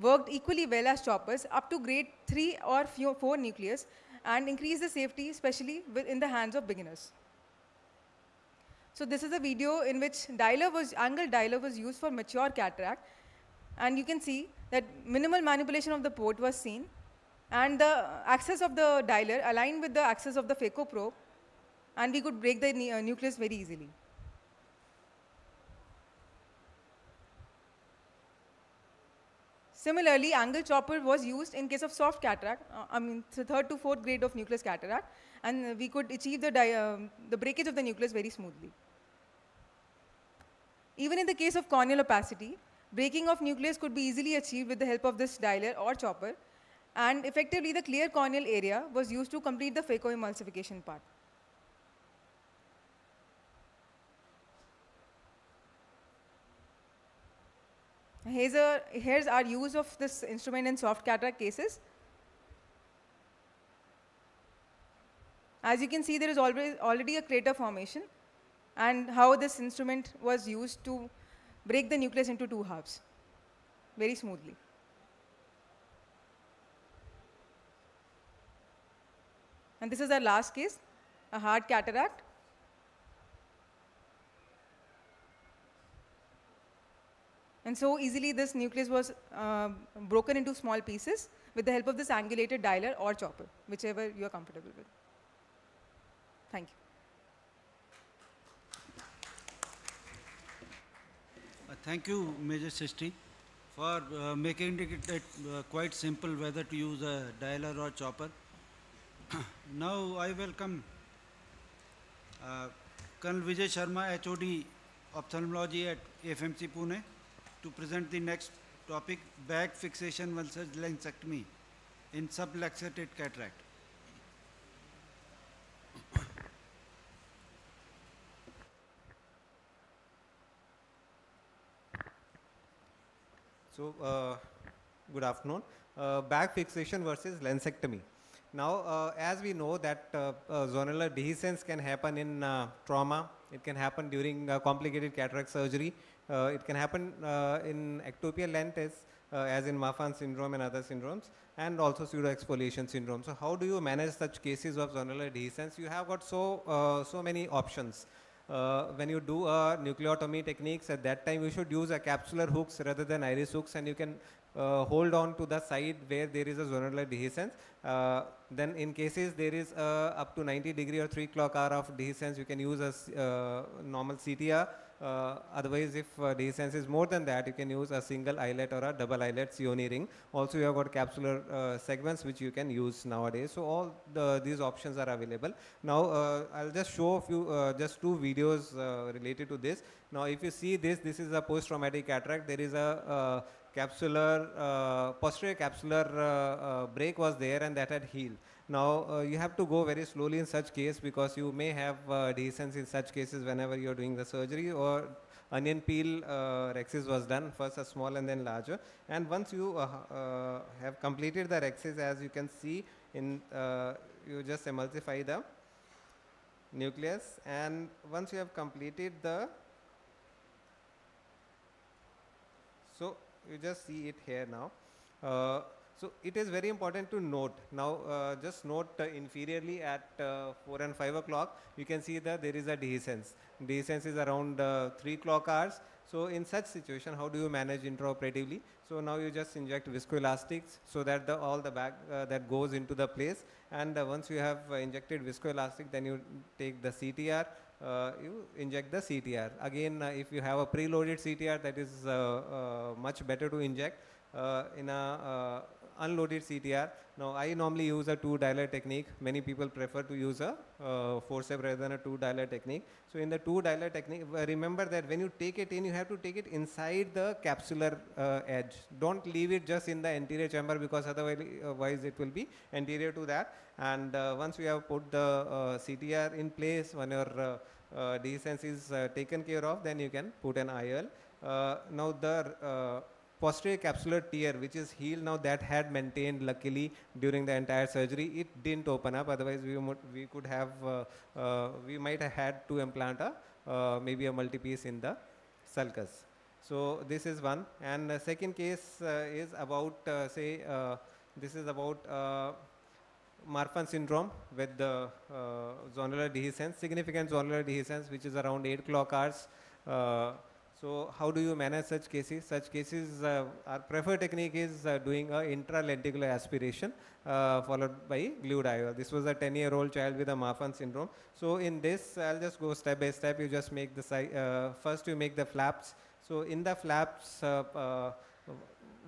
worked equally well as choppers up to grade 3 or 4 nucleus and increased the safety, especially in the hands of beginners. So this is a video in which dialer was, angle dialer was used for mature cataract. And you can see that minimal manipulation of the port was seen. And the axis of the dialer aligned with the axis of the phaco probe. And we could break the uh, nucleus very easily. Similarly, angle chopper was used in case of soft cataract, uh, I mean, third to fourth grade of nucleus cataract, and we could achieve the, uh, the breakage of the nucleus very smoothly. Even in the case of corneal opacity, breaking of nucleus could be easily achieved with the help of this dialer or chopper, and effectively the clear corneal area was used to complete the phacoemulsification part. Here's, a, here's our use of this instrument in soft cataract cases. As you can see, there is already, already a crater formation and how this instrument was used to break the nucleus into two halves very smoothly. And this is our last case, a hard cataract. And so easily this nucleus was uh, broken into small pieces with the help of this angulated dialer or chopper, whichever you are comfortable with. Thank you. Uh, thank you, Major Srishti, for uh, making it uh, quite simple whether to use a dialer or chopper. Now I welcome uh, Colonel Vijay Sharma, HOD Ophthalmology at FMC Pune, to present the next topic, bag fixation versus lensectomy in subluxated cataract. So, uh, good afternoon. Uh, bag fixation versus lensectomy. Now, uh, as we know that uh, uh, zonular dehiscence can happen in uh, trauma, it can happen during complicated cataract surgery, it can happen in ectopia lentis, as in Marfan syndrome and other syndromes, and also pseudoexfoliation syndrome. So, how do you manage such cases of zonular dehiscence? You have got so, so many options uh, when you do a nucleotomy techniques, at that time you should use a capsular hooks rather than iris hooks and you can uh, hold on to the side where there is a zonular dehiscence. Uh, then in cases there is up to 90 degree or 3 clock hour of dehiscence, you can use a uh, normal CTR uh, otherwise, if uh, dehiscence is more than that, you can use a single eyelet or a double eyelet Cionni ring. Also, you have got capsular uh, segments which you can use nowadays. So, all the, these options are available. Now, uh, I'll just show a few, uh, just two videos uh, related to this. Now, if you see this, this is a post-traumatic cataract. There is a capsular, posterior capsular break was there and that had healed. Now, uh, you have to go very slowly in such case because you may have uh, dehiscence in such cases whenever you're doing the surgery or onion peel uh, rhexis was done, first a small and then larger. And once you uh, uh, have completed the rhexis, as you can see, in uh, you just emulsify the nucleus. And once you have completed the, so you just see it here now. So it is very important to note. Now uh, just note uh, inferiorly at uh, 4 and 5 o'clock, you can see that there is a dehiscence. Dehiscence is around uh, 3 clock hours. So in such situation, how do you manage intraoperatively? So now you just inject viscoelastics so that the, all the bag uh, that goes into the place. And uh, once you have injected viscoelastic, then you take the CTR, Uh, you inject the CTR. Again, uh, if you have a preloaded CTR, that is uh, much better to inject in a unloaded CTR. Now I normally use a two dialer technique. Many people prefer to use a uh, forceps rather than a two dialer technique. So in the two dialer technique, uh, remember that when you take it in, you have to take it inside the capsular uh, edge. Don't leave it just in the anterior chamber because otherwise, otherwise it will be anterior to that. And uh, once we have put the uh, CTR in place, when your uh, uh, is uh, taken care of, then you can put an IL. Uh, now the uh, posterior capsular tear which is healed now that had maintained luckily during the entire surgery. It didn't open up. Otherwise we, we could have uh, uh, we might have had to implant a uh, maybe a multi-piece in the sulcus. So this is one. And the second case is about say this is about Marfan syndrome with the uh, zonular dehiscence, significant zonular dehiscence, which is around 8 clock hours. Uh, so how do you manage such cases? Such cases, uh, our preferred technique is uh, doing a intralenticular aspiration uh, followed by glued IOL. This was a 10-year-old child with a Marfan syndrome. So in this, I'll just go step by step. You just make the uh, first you make the flaps. So in the flaps, uh, uh,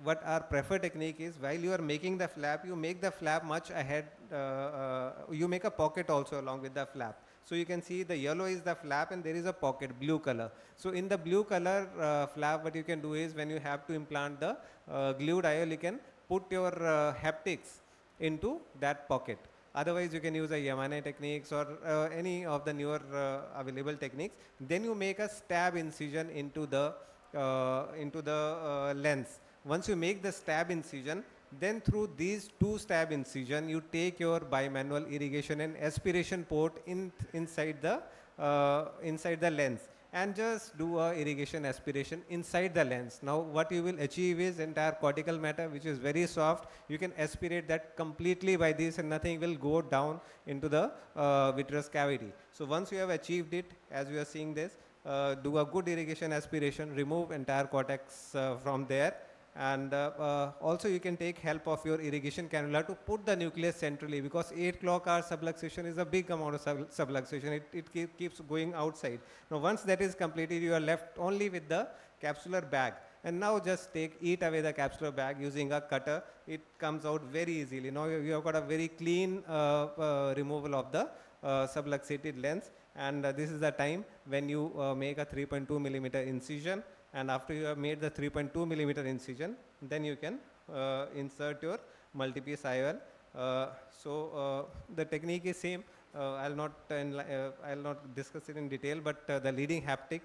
what our preferred technique is while you are making the flap, you make the flap much ahead, uh, uh, you make a pocket also along with the flap. So you can see the yellow is the flap and there is a pocket, blue color. So in the blue color uh, flap, what you can do is when you have to implant the uh, glued IOL, you can put your uh, haptics into that pocket. Otherwise, you can use a Yamane techniques or uh, any of the newer uh, available techniques. Then you make a stab incision into the uh, into the uh, lens. Once you make the stab incision, then through these two stab incision, you take your bimanual irrigation and aspiration port in inside the uh, inside the lens and just do a irrigation aspiration inside the lens. Now what you will achieve is entire cortical matter which is very soft. You can aspirate that completely by this and nothing will go down into the uh, vitreous cavity. So once you have achieved it as you are seeing this, uh, do a good irrigation aspiration, remove entire cortex uh, from there and uh, uh, also you can take help of your irrigation cannula to put the nucleus centrally because 8 clock hour subluxation is a big amount of sub subluxation. It, it keep, keeps going outside. Now once that is completed, you are left only with the capsular bag. And now just take, eat away the capsular bag using a cutter. It comes out very easily. Now you, you have got a very clean uh, uh, removal of the uh, subluxated lens. And uh, this is the time when you make a 3.2 millimeter incision and after you have made the 3.2 millimeter incision, then you can uh, insert your multi-piece IOL. Uh, so uh, the technique is same. Uh, I'll not uh, I'll not discuss it in detail, but the leading haptic,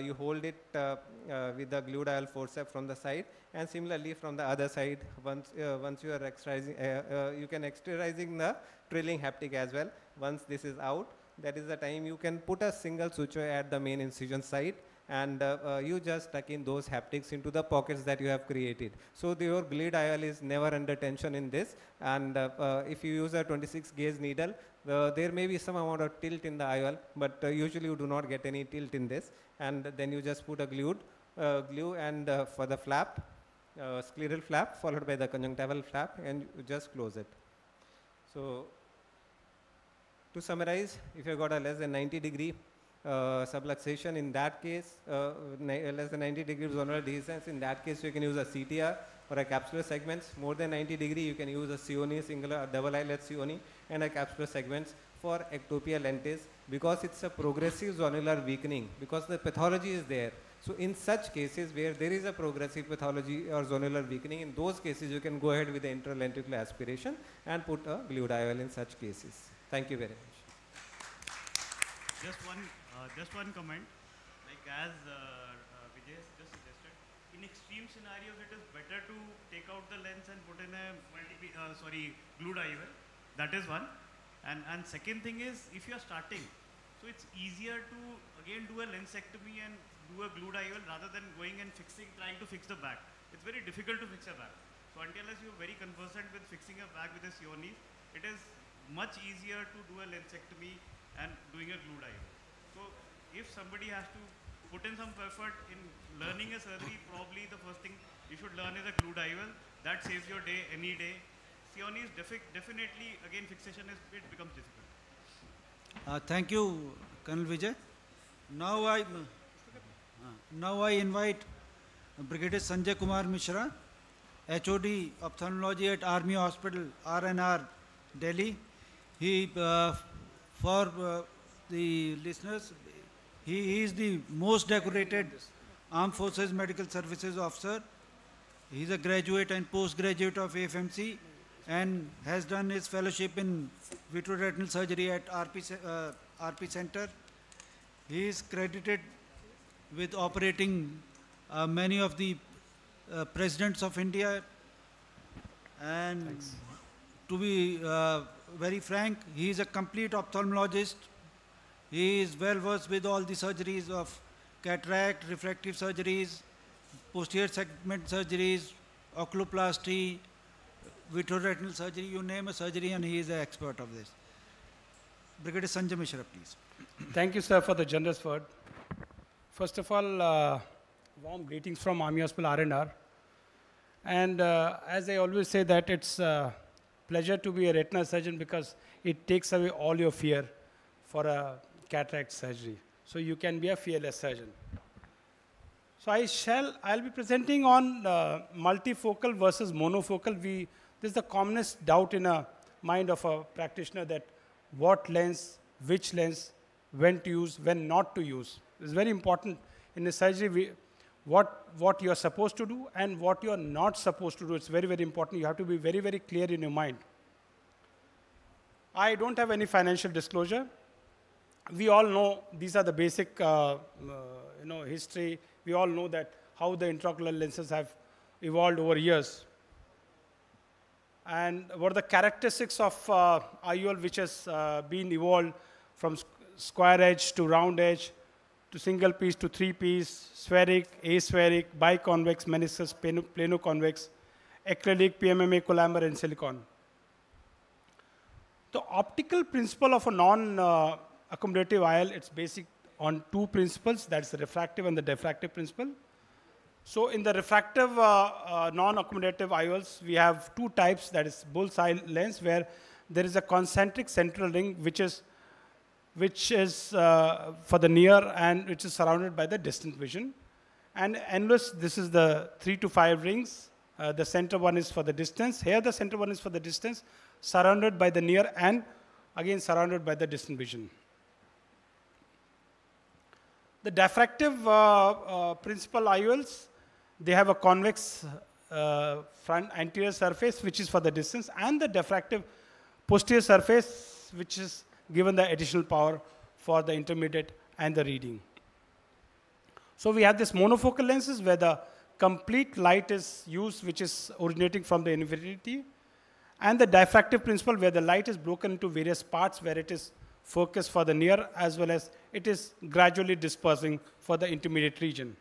you hold it with the glued IOL forceps from the side, and similarly from the other side. Once once you are uh, you can exercising the trailing haptic as well. Once this is out, that is the time you can put a single suture at the main incision site and uh, uh, you just tuck in those haptics into the pockets that you have created. So the, your glued IOL is never under tension in this and uh, uh, if you use a 26 gauge needle, uh, there may be some amount of tilt in the IOL but uh, usually you do not get any tilt in this and then you just put a glued glue and for the flap, scleral flap followed by the conjunctival flap and you just close it. So to summarize, if you've got a less than 90 degree subluxation. In that case, uh, less than 90 degrees zonular dehiscence, in that case you can use a CTR or a capsular segments. More than 90 degree, you can use a Cionni, singular or double eyelid Cionni and a capsular segments for ectopia lentis because it's a progressive zonular weakening because the pathology is there. So in such cases where there is a progressive pathology or zonular weakening, in those cases you can go ahead with the intralenticular aspiration and put a glued IOL in such cases. Thank you very much. Just one, uh, just one comment. Like as uh, uh, Vijay just suggested, in extreme scenarios, it is better to take out the lens and put in a multi, uh, sorry, glued IOL. That is one. And and second thing is, if you are starting, so it's easier to again do a lensectomy and do a glued IOL rather than going and fixing, trying to fix the back. It's very difficult to fix a back. So until you're very conversant with fixing a back with a Cionnis, it is much easier to do a lensectomy and doing a glued IOL. So if somebody has to put in some effort in learning a surgery, probably the first thing you should learn is a glued IOL. That saves your day any day. Cionnis defi definitely again fixation is it becomes difficult. Uh, thank you, Colonel Vijay. Now I, uh, now I invite Brigadier Sanjay Kumar Mishra HOD ophthalmology at Army Hospital, R&R, Delhi. He, uh, for uh, the listeners, he, is the most decorated Armed Forces Medical Services officer. He is a graduate and postgraduate of AFMC and has done his fellowship in vitreoretinal surgery at RP, uh, RP Center. He is credited with operating uh, many of the uh, presidents of India. And to be uh, very frank, he is a complete ophthalmologist. He is well versed with all the surgeries of cataract, refractive surgeries, posterior segment surgeries, oculoplasty, vitreoretinal surgery, you name a surgery and he is an expert of this. Brigadier Sanjay Mishra, please. Thank you, sir, for the generous word. First of all, uh, warm greetings from Army Hospital R&R. And uh, as I always say that it's a pleasure to be a retina surgeon because it takes away all your fear for a cataract surgery. So you can be a fearless surgeon. So I shall, I'll be presenting on uh, multifocal versus monofocal. We, this is the commonest doubt in a mind of a practitioner that what lens, which lens, when to use, when not to use. It's very important in a surgery, we, what, what you're supposed to do and what you're not supposed to do. It's very, very important. You have to be very, very clear in your mind. I don't have any financial disclosure. We all know these are the basic, uh, uh, you know, history. We all know that how the intraocular lenses have evolved over years. And what are the characteristics of uh, IOL which has uh, been evolved from squ- square edge to round edge to single piece to three piece, spheric, aspheric, biconvex, meniscus, plano- plano-convex, acrylic, PMMA, Collamer, and silicon. The optical principle of a non-accommodative IOL, it's basic on two principles, that's the refractive and the diffractive principle. So in the refractive uh, uh, non-accommodative IOLs, we have two types, that is bullseye lens, where there is a concentric central ring, which is which is uh, for the near and which is surrounded by the distant vision. And endless, this is the three to five rings. Uh, the center one is for the distance. Here, the center one is for the distance, surrounded by the near and again surrounded by the distant vision. The diffractive uh, uh, principal IOLs, they have a convex uh, front anterior surface, which is for the distance, and the diffractive posterior surface, which is given the additional power for the intermediate and the reading. So we have this monofocal lenses where the complete light is used, which is originating from the infinity, and the diffractive principle where the light is broken into various parts where it is focused for the near as well as it is gradually dispersing for the intermediate region.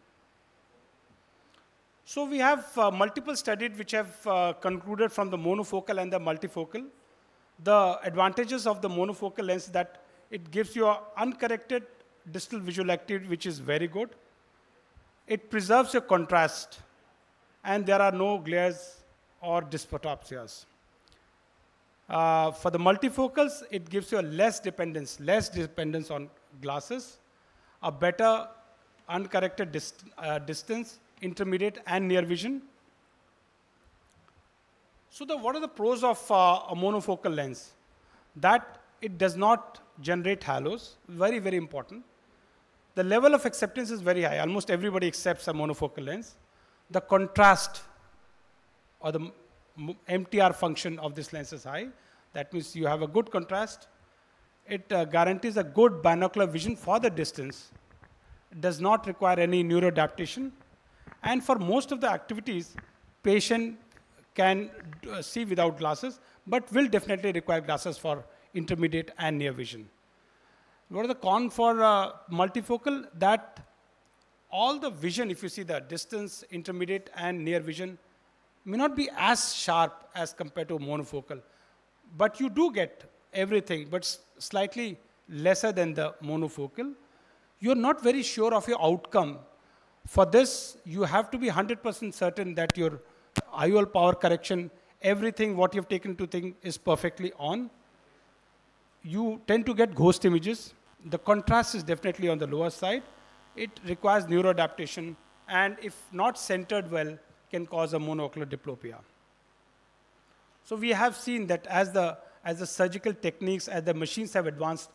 So we have uh, multiple studies which have uh, concluded from the monofocal and the multifocal. The advantages of the monofocal lens that it gives you uncorrected distal visual activity, which is very good. It preserves your contrast, and there are no glares or dysphotopsias. Uh, for the multifocals, it gives you a less dependence, less dependence on glasses, a better uncorrected dist- uh, distance, intermediate and near vision. So, the, what are the pros of uh, a monofocal lens? That it does not generate halos, very, very important. The level of acceptance is very high. Almost everybody accepts a monofocal lens. The contrast or the MTF function of this lens is high. That means you have a good contrast. It uh, guarantees a good binocular vision for the distance. It does not require any neuroadaptation. And for most of the activities, patient can uh, see without glasses, but will definitely require glasses for intermediate and near vision. What are the con for uh, multifocal? That all the vision, if you see the distance, intermediate, and near vision, may not be as sharp as compared to monofocal. But you do get everything, but slightly lesser than the monofocal. You're not very sure of your outcome. For this, you have to be 100% certain that your IOL power correction, everything what you've taken to think is perfectly on. You tend to get ghost images. The contrast is definitely on the lower side. It requires neuroadaptation, and if not centered well, can cause a monocular diplopia. So we have seen that as the, as the surgical techniques, as the machines have advanced,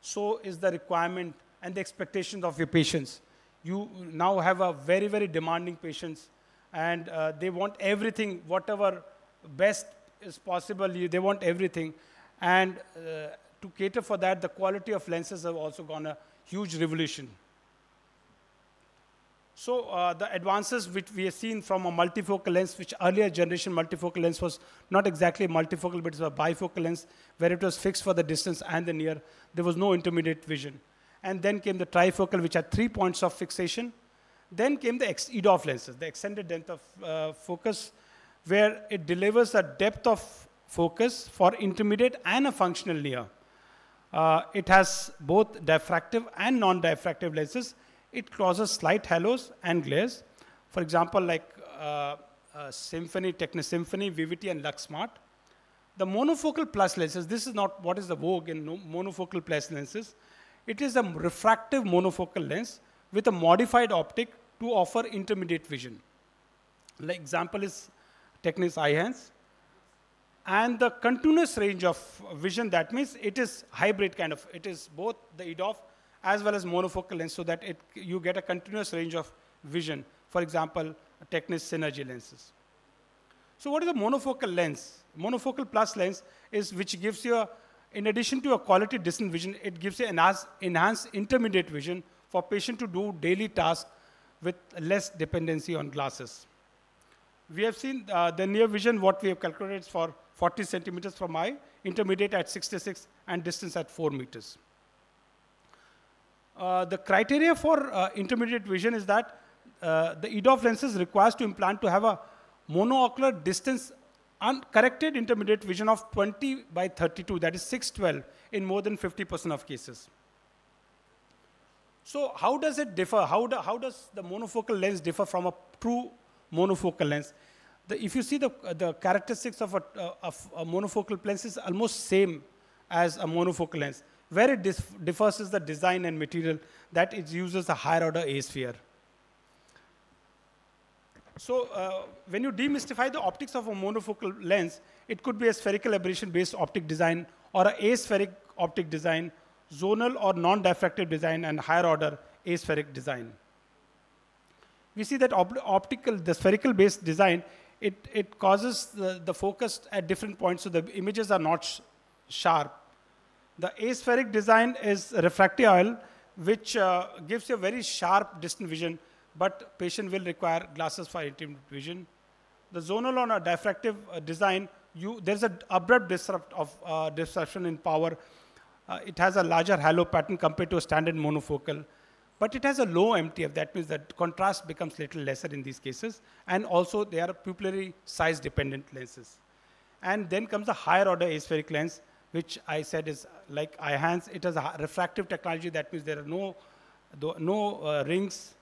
so is the requirement and the expectations of your patients. You now have a very, very demanding patients, and uh, they want everything, whatever best is possible, they want everything. And uh, to cater for that, the quality of lenses have also gone a huge revolution. So uh, the advances which we have seen from a multifocal lens, which earlier generation multifocal lens was not exactly multifocal, but it was a bifocal lens, where it was fixed for the distance and the near. There was no intermediate vision. And then came the trifocal, which had three points of fixation. Then came the EDOF lenses, the extended depth of uh, focus, where it delivers a depth of focus for intermediate and a functional near. Uh, it has both diffractive and non-diffractive lenses, it causes slight halos and glares. For example, like uh, uh, Symphony, Tecnis Symphony, Vivity, and LuxSmart. The monofocal plus lenses, this is not what is the vogue in monofocal plus lenses. It is a refractive monofocal lens with a modified optic to offer intermediate vision. The example is Tecnis Eyhance. And the continuous range of vision, that means it is hybrid kind of, it is both the EDOF as well as monofocal lens so that it, you get a continuous range of vision. For example, Tecnis synergy lenses. So what is a monofocal lens? Monofocal plus lens is which gives you, a, in addition to a quality distant vision, it gives you an enhanced intermediate vision for patient to do daily tasks with less dependency on glasses. We have seen uh, the near vision, what we have calculated is for 40 centimeters from eye, intermediate at 66, and distance at 4 meters. Uh, the criteria for uh, intermediate vision is that uh, the EDOF lenses requires to implant to have a monoocular distance uncorrected intermediate vision of 20 by 32, that is 612, in more than 50% of cases. So how does it differ? How, do, how does the monofocal lens differ from a true monofocal lens? The, if you see the, the characteristics of a, of a monofocal lens is almost same as a monofocal lens. Where it differs is the design and material that it uses a higher order A sphere. So uh, when you demystify the optics of a monofocal lens, it could be a spherical aberration based optic design or a aspheric optic design, zonal or non-diffractive design, and higher order aspheric design. We see that op optical, the spherical based design, it, it causes the, the focus at different points, so the images are not sh sharp. The aspheric design is refractile, which uh, gives you a very sharp distant vision, but patient will require glasses for intimate vision. The zonal on a diffractive uh, design, you, there's an abrupt disrupt of, uh, disruption in power. Uh, it has a larger halo pattern compared to a standard monofocal, but it has a low MTF. That means that contrast becomes little lesser in these cases. And also, they are pupillary size dependent lenses. And then comes the higher order aspheric lens, which I said is like Eyhance. It has a refractive technology. That means there are no, no uh, rings,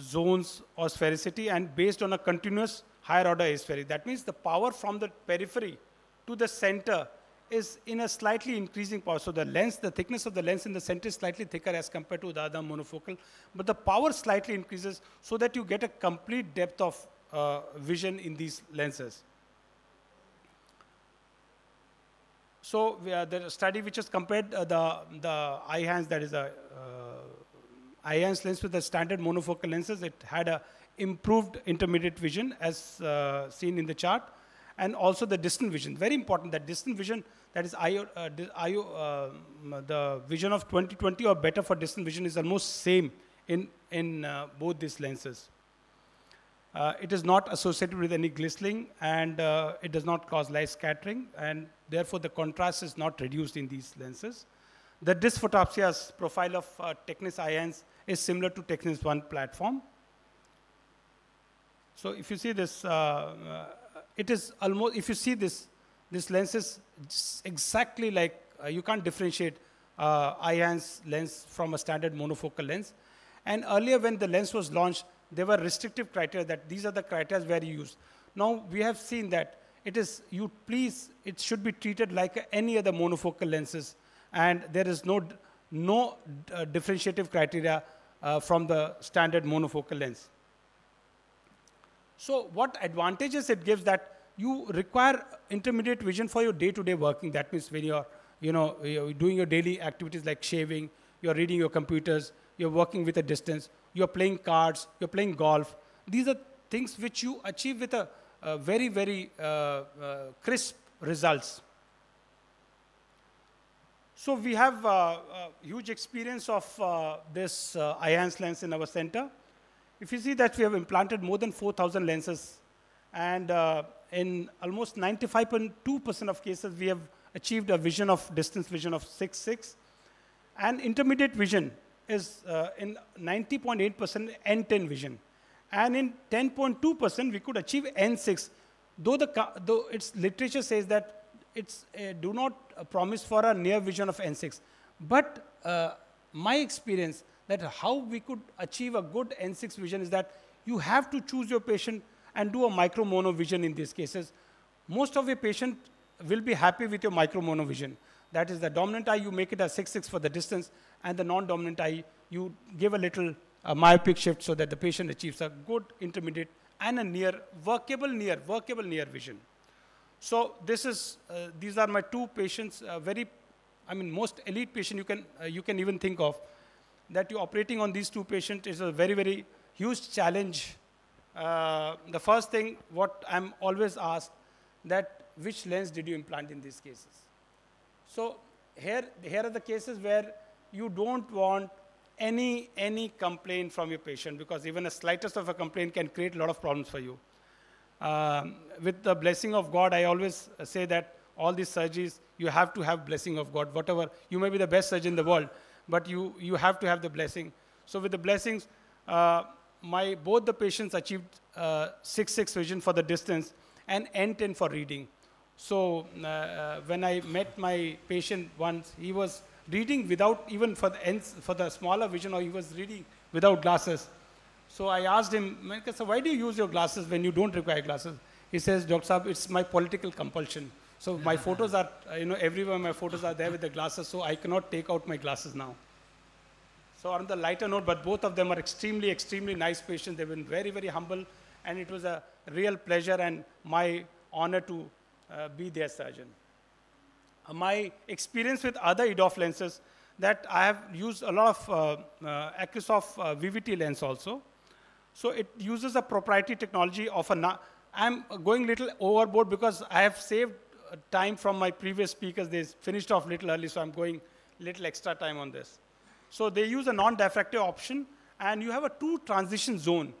zones, or sphericity, and based on a continuous higher order aspheric. That means the power from the periphery to the center is in a slightly increasing power. So the lens, the thickness of the lens in the center is slightly thicker as compared to the other monofocal, but the power slightly increases so that you get a complete depth of uh, vision in these lenses. So uh, the study which has compared uh, the, the Eyhance, that is a uh, Eyhance lens with the standard monofocal lenses, it had a improved intermediate vision as uh, seen in the chart, and also the distant vision. Very important that distant vision, that is IO, uh, IO uh, the vision of 2020 or better for distant vision is almost same in, in uh, both these lenses. Uh, it is not associated with any glistening and uh, it does not cause light scattering and therefore the contrast is not reduced in these lenses. The dysphotopsia's profile of uh, Tecnis Eyhance is similar to Tecnis One platform. So if you see this, uh, uh, it is almost, if you see this, this lens is exactly like, uh, you can't differentiate uh, Eyhance lens from a standard monofocal lens. And earlier when the lens was launched, there were restrictive criteria that these are the criteria where you use. Now we have seen that it is, you please, it should be treated like any other monofocal lenses and there is no, no uh, differentiative criteria uh, from the standard monofocal lens. So what advantages it gives that you require intermediate vision for your day-to-day working. That means when you're, you know, you're doing your daily activities like shaving, you're reading your computers, you're working with a distance, you're playing cards, you're playing golf. These are things which you achieve with a, a very, very uh, uh, crisp results. So we have uh, huge experience of uh, this uh, Eyhance lens in our center. If you see that we have implanted more than 4,000 lenses, and uh, in almost 95.2% of cases, we have achieved a vision of distance vision of 6.6. And intermediate vision is uh, in 90.8% N10 vision. And in 10.2%, we could achieve N6. Though, the, though its literature says that it's uh, do not promise for a near vision of N6. But uh, my experience that how we could achieve a good N6 vision is that you have to choose your patient and do a micro mono vision in these cases. Most of your patient will be happy with your micro mono vision. That is the dominant eye, you make it a 6-6 for the distance, and the non-dominant eye, you give a little uh, myopic shift so that the patient achieves a good intermediate and a near, workable near, workable near vision. So this is, uh, these are my two patients, uh, very, I mean, most elite patient you can, uh, you can even think of. That you're operating on these two patients is a very, very huge challenge. Uh, the first thing, what I'm always asked, that which lens did you implant in these cases? So here, here are the cases where you don't want any, any complaint from your patient because even a slightest of a complaint can create a lot of problems for you. Um, with the blessing of God, I always say that all these surgeries, you have to have blessing of God. Whatever, you may be the best surgeon in the world, but you, you have to have the blessing. So with the blessings, uh, my, both the patients achieved 6-6 uh, vision for the distance and N10 for reading. So uh, uh, when I met my patient once, he was reading without even for the ends, for the smaller vision, or he was reading without glasses. So I asked him, so why do you use your glasses when you don't require glasses? He says, Dr. Saab, it's my political compulsion. So my *laughs* photos are, you know, everywhere my photos are there with the glasses, so I cannot take out my glasses now. So on the lighter note, but both of them are extremely, extremely nice patients. They've been very, very humble, and it was a real pleasure and my honor to uh, be their surgeon. My experience with other EDOF lenses, that I have used a lot of uh, uh, uh, Vivity lens also. So it uses a proprietary technology of a, I'm going little overboard because I have saved uh, time from my previous speakers. They finished off little early, so I'm going little extra time on this. So they use a non-diffractive option, and you have a two transition zone.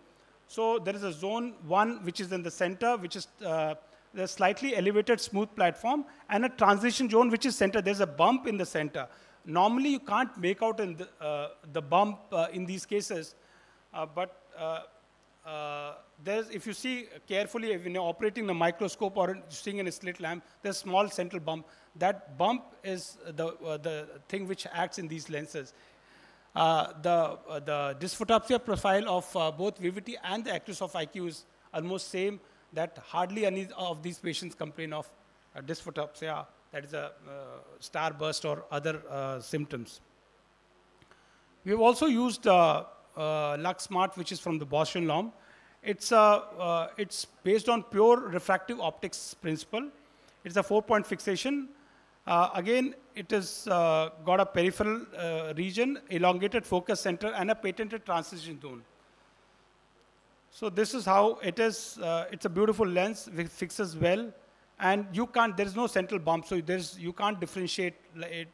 So there is a zone one, which is in the center, which is uh, the slightly elevated smooth platform, and a transition zone, which is center. There's a bump in the center. Normally, you can't make out in the, uh, the bump uh, in these cases, uh, but uh, uh, there's, if you see carefully, when you're operating the microscope or seeing in a slit lamp, there's a small central bump. That bump is the, uh, the thing which acts in these lenses. The, the dysphotopsia profile of both Vivity and the Acrysof IQ is almost same, that hardly any of these patients complain of dysphotopsia, that is a starburst or other symptoms. We have also used uh, LuxSmart, which is from the Bausch & Lomb. It's, uh, uh, it's based on pure refractive optics principle. It's a four-point fixation. Uh, again, it has uh, got a peripheral uh, region, elongated focus center, and a patented transition zone. So this is how it is. it's a beautiful lens, which fixes well, and you can't. There is no central bump, so there's you can't differentiate it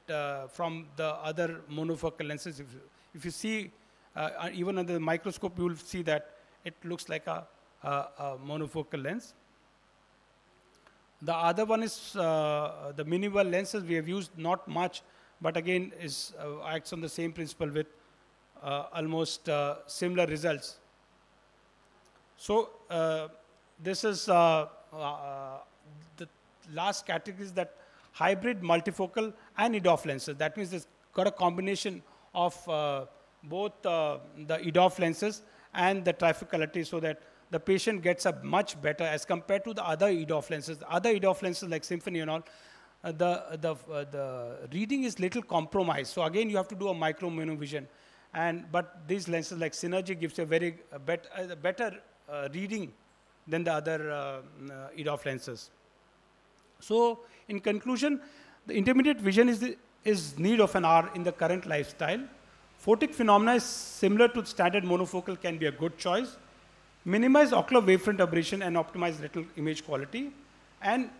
from the other monofocal lenses. If you, if you see uh, uh, even under the microscope, you will see that it looks like a, a, a monofocal lens. The other one is uh, the Mini Well lenses we have used not much, but again is uh, acts on the same principle with uh, almost uh, similar results. So this is the last category is that hybrid multifocal and EDOF lenses. That means it's got a combination of both uh, the EDOF lenses and the trifocality so that the patient gets a much better as compared to the other EDOF lenses. The other EDOF lenses like Symphony and all, uh, the, the, uh, the reading is little compromised. So again, you have to do a micro vision. And, but these lenses like Synergy gives you a very a bet, better uh, reading than the other uh, uh, EDOF lenses. So in conclusion, the intermediate vision is, the, is need of an R in the current lifestyle. Photic phenomena is similar to standard monofocal can be a good choice. Minimize ocular wavefront aberration and optimize retinal image quality. And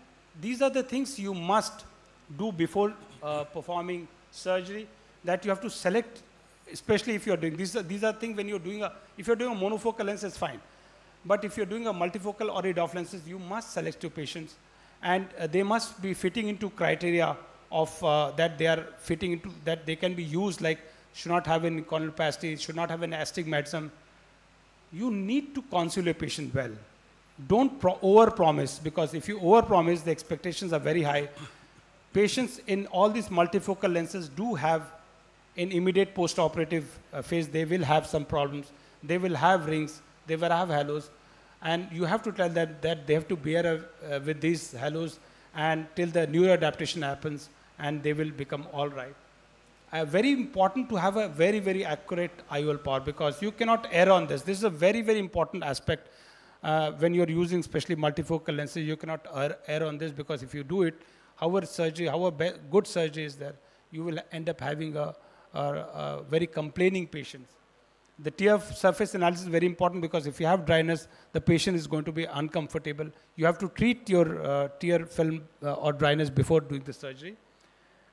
these are the things you must do before uh, performing surgery that you have to select, especially if you're doing, these are, these are things when you're doing a, if you're doing a monofocal lens, it's fine. But if you're doing a multifocal or EDOF lenses, you must select your patients and uh, they must be fitting into criteria of uh, that they are fitting into, that they can be used like should not have an corneal opacity, should not have an astigmatism. You need to counsel your patient well. Don't pro- over-promise because if you over-promise, the expectations are very high. Patients in all these multifocal lenses do have in immediate post-operative uh, phase, they will have some problems. They will have rings, they will have halos, and you have to tell them that they have to bear uh, with these halos and till the neuroadaptation happens and they will become all right. Uh, very important to have a very, very accurate IOL power because you cannot err on this. This is a very, very important aspect uh, when you're using especially multifocal lenses. You cannot err, err on this because if you do it, however surgery, however good surgery is there, you will end up having a, a, a very complaining patient. The tear surface analysis is very important because if you have dryness, the patient is going to be uncomfortable. You have to treat your uh, tear film uh, or dryness before doing the surgery.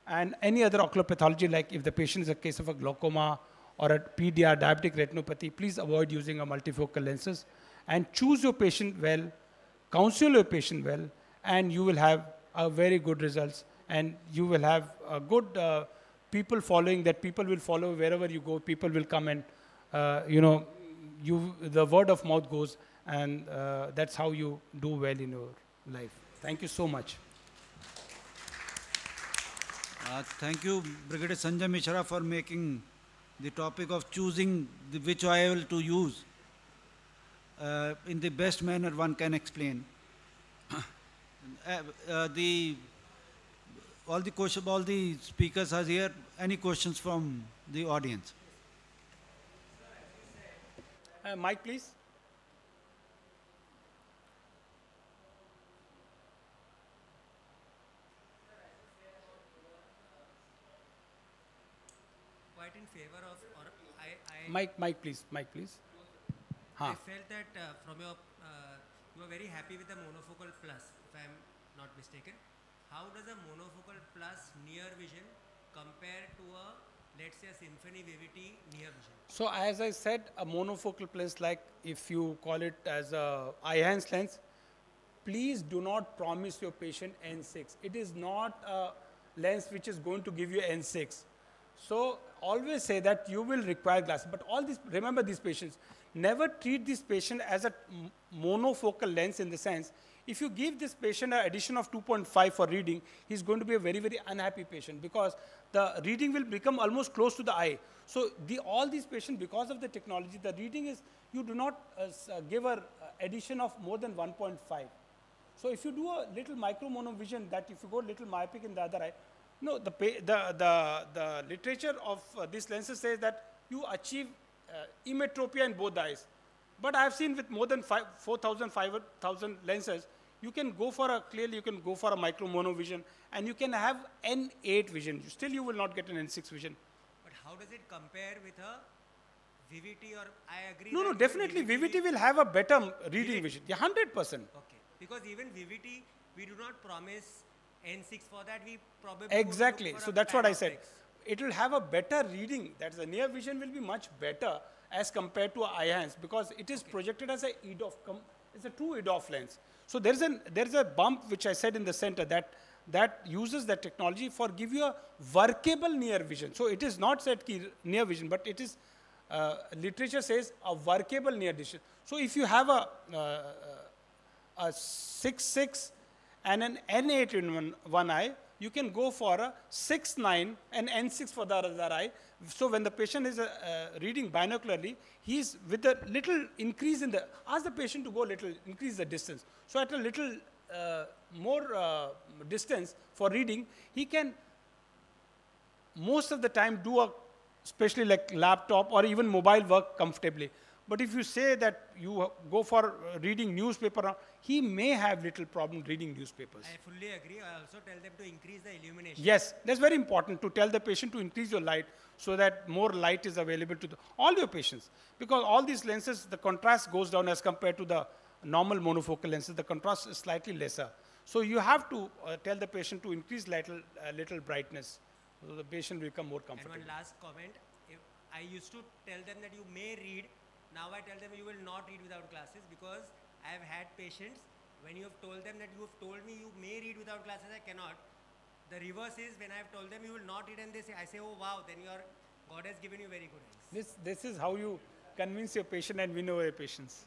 And any other ocular pathology, like if the patient is a case of a glaucoma or a PDR, diabetic retinopathy, please avoid using a multifocal lenses and choose your patient well, counsel your patient well, and you will have a very good results and you will have a good uh, people following that people will follow wherever you go, people will come and uh, you know, you, the word of mouth goes, and uh, that's how you do well in your life. Thank you so much. Uh, thank you, Brigadier Sanjay Mishra, for making the topic of choosing the, which IOL to use uh, in the best manner one can explain. *coughs* Uh, uh, the all the question, all the speakers are here. Any questions from the audience? Uh, Mike, please. Quite in favor of, or I, I, Mike, Mike, please. Mike, please. I Huh. felt that uh, from your, uh, you are very happy with the monofocal plus, if I am not mistaken. How does a monofocal plus near vision compare to a, let's say, a Symphony near vision? So as I said, a monofocal lens, like if you call it as a Eyhance lens, please do not promise your patient N6. It is not a lens which is going to give you N6. So always say that you will require glasses. But all these, remember these patients, never treat this patient as a monofocal lens in the sense, if you give this patient an addition of 2.5 for reading, he's going to be a very, very unhappy patient because the reading will become almost close to the eye. So the, all these patients, because of the technology, the reading is, you do not uh, uh, give a uh, addition of more than 1.5. So if you do a little micro monovision, that if you go little myopic in the other eye, no, the, the, the, the literature of uh, these lenses says that you achieve uh, emmetropia in both eyes. But I have seen with more than five, 4,000, 5,000 lenses, you can go for a, clearly you can go for a micro monovision and you can have N8 vision. Still you will not get an N6 vision. But how does it compare with a Vivity or I agree? No, no, definitely Vivity will have a better reading vision. Yeah, 100%. Okay, because even Vivity, we do not promise N6 for that. We probably Exactly. So that's what I said. It will have a better reading. That's the near vision will be much better as compared to Eyhance because it is projected as a EDOF. It's a true EDOF lens. So there's an there's a bump which I said in the center that that uses that technology for give you a workable near vision. So it is not said near vision, but it is uh, literature says a workable near vision. So if you have a uh, a 6-6 and an N8 in one, one eye, you can go for a 6-9 and N6 for the other eye. So when the patient is uh, uh, reading binocularly, he's with a little increase in the, ask the patient to go little, increase the distance. So at a little uh, more uh, distance for reading, he can most of the time do a, especially like laptop or even mobile work comfortably. But if you say that you go for uh, reading newspaper, he may have little problem reading newspapers. I fully agree. I also tell them to increase the illumination. Yes, that's very important to tell the patient to increase your light so that more light is available to the, all your patients. Because all these lenses, the contrast goes down as compared to the normal monofocal lenses. The contrast is slightly lesser. So you have to uh, tell the patient to increase little, uh, little brightness so the patient will become more comfortable. And one last comment. If I used to tell them that you may read. Now I tell them you will not read without glasses because I have had patients when you have told them that you have told me you may read without glasses, I cannot. The reverse is when I have told them you will not eat and they say, I say, oh wow, then your God has given you very good eyes. This, this is how you convince your patient and win over your patients.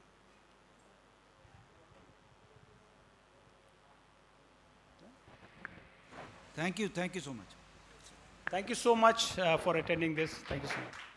Thank you, thank you so much. Thank you so much uh, for attending this. Thank you so much.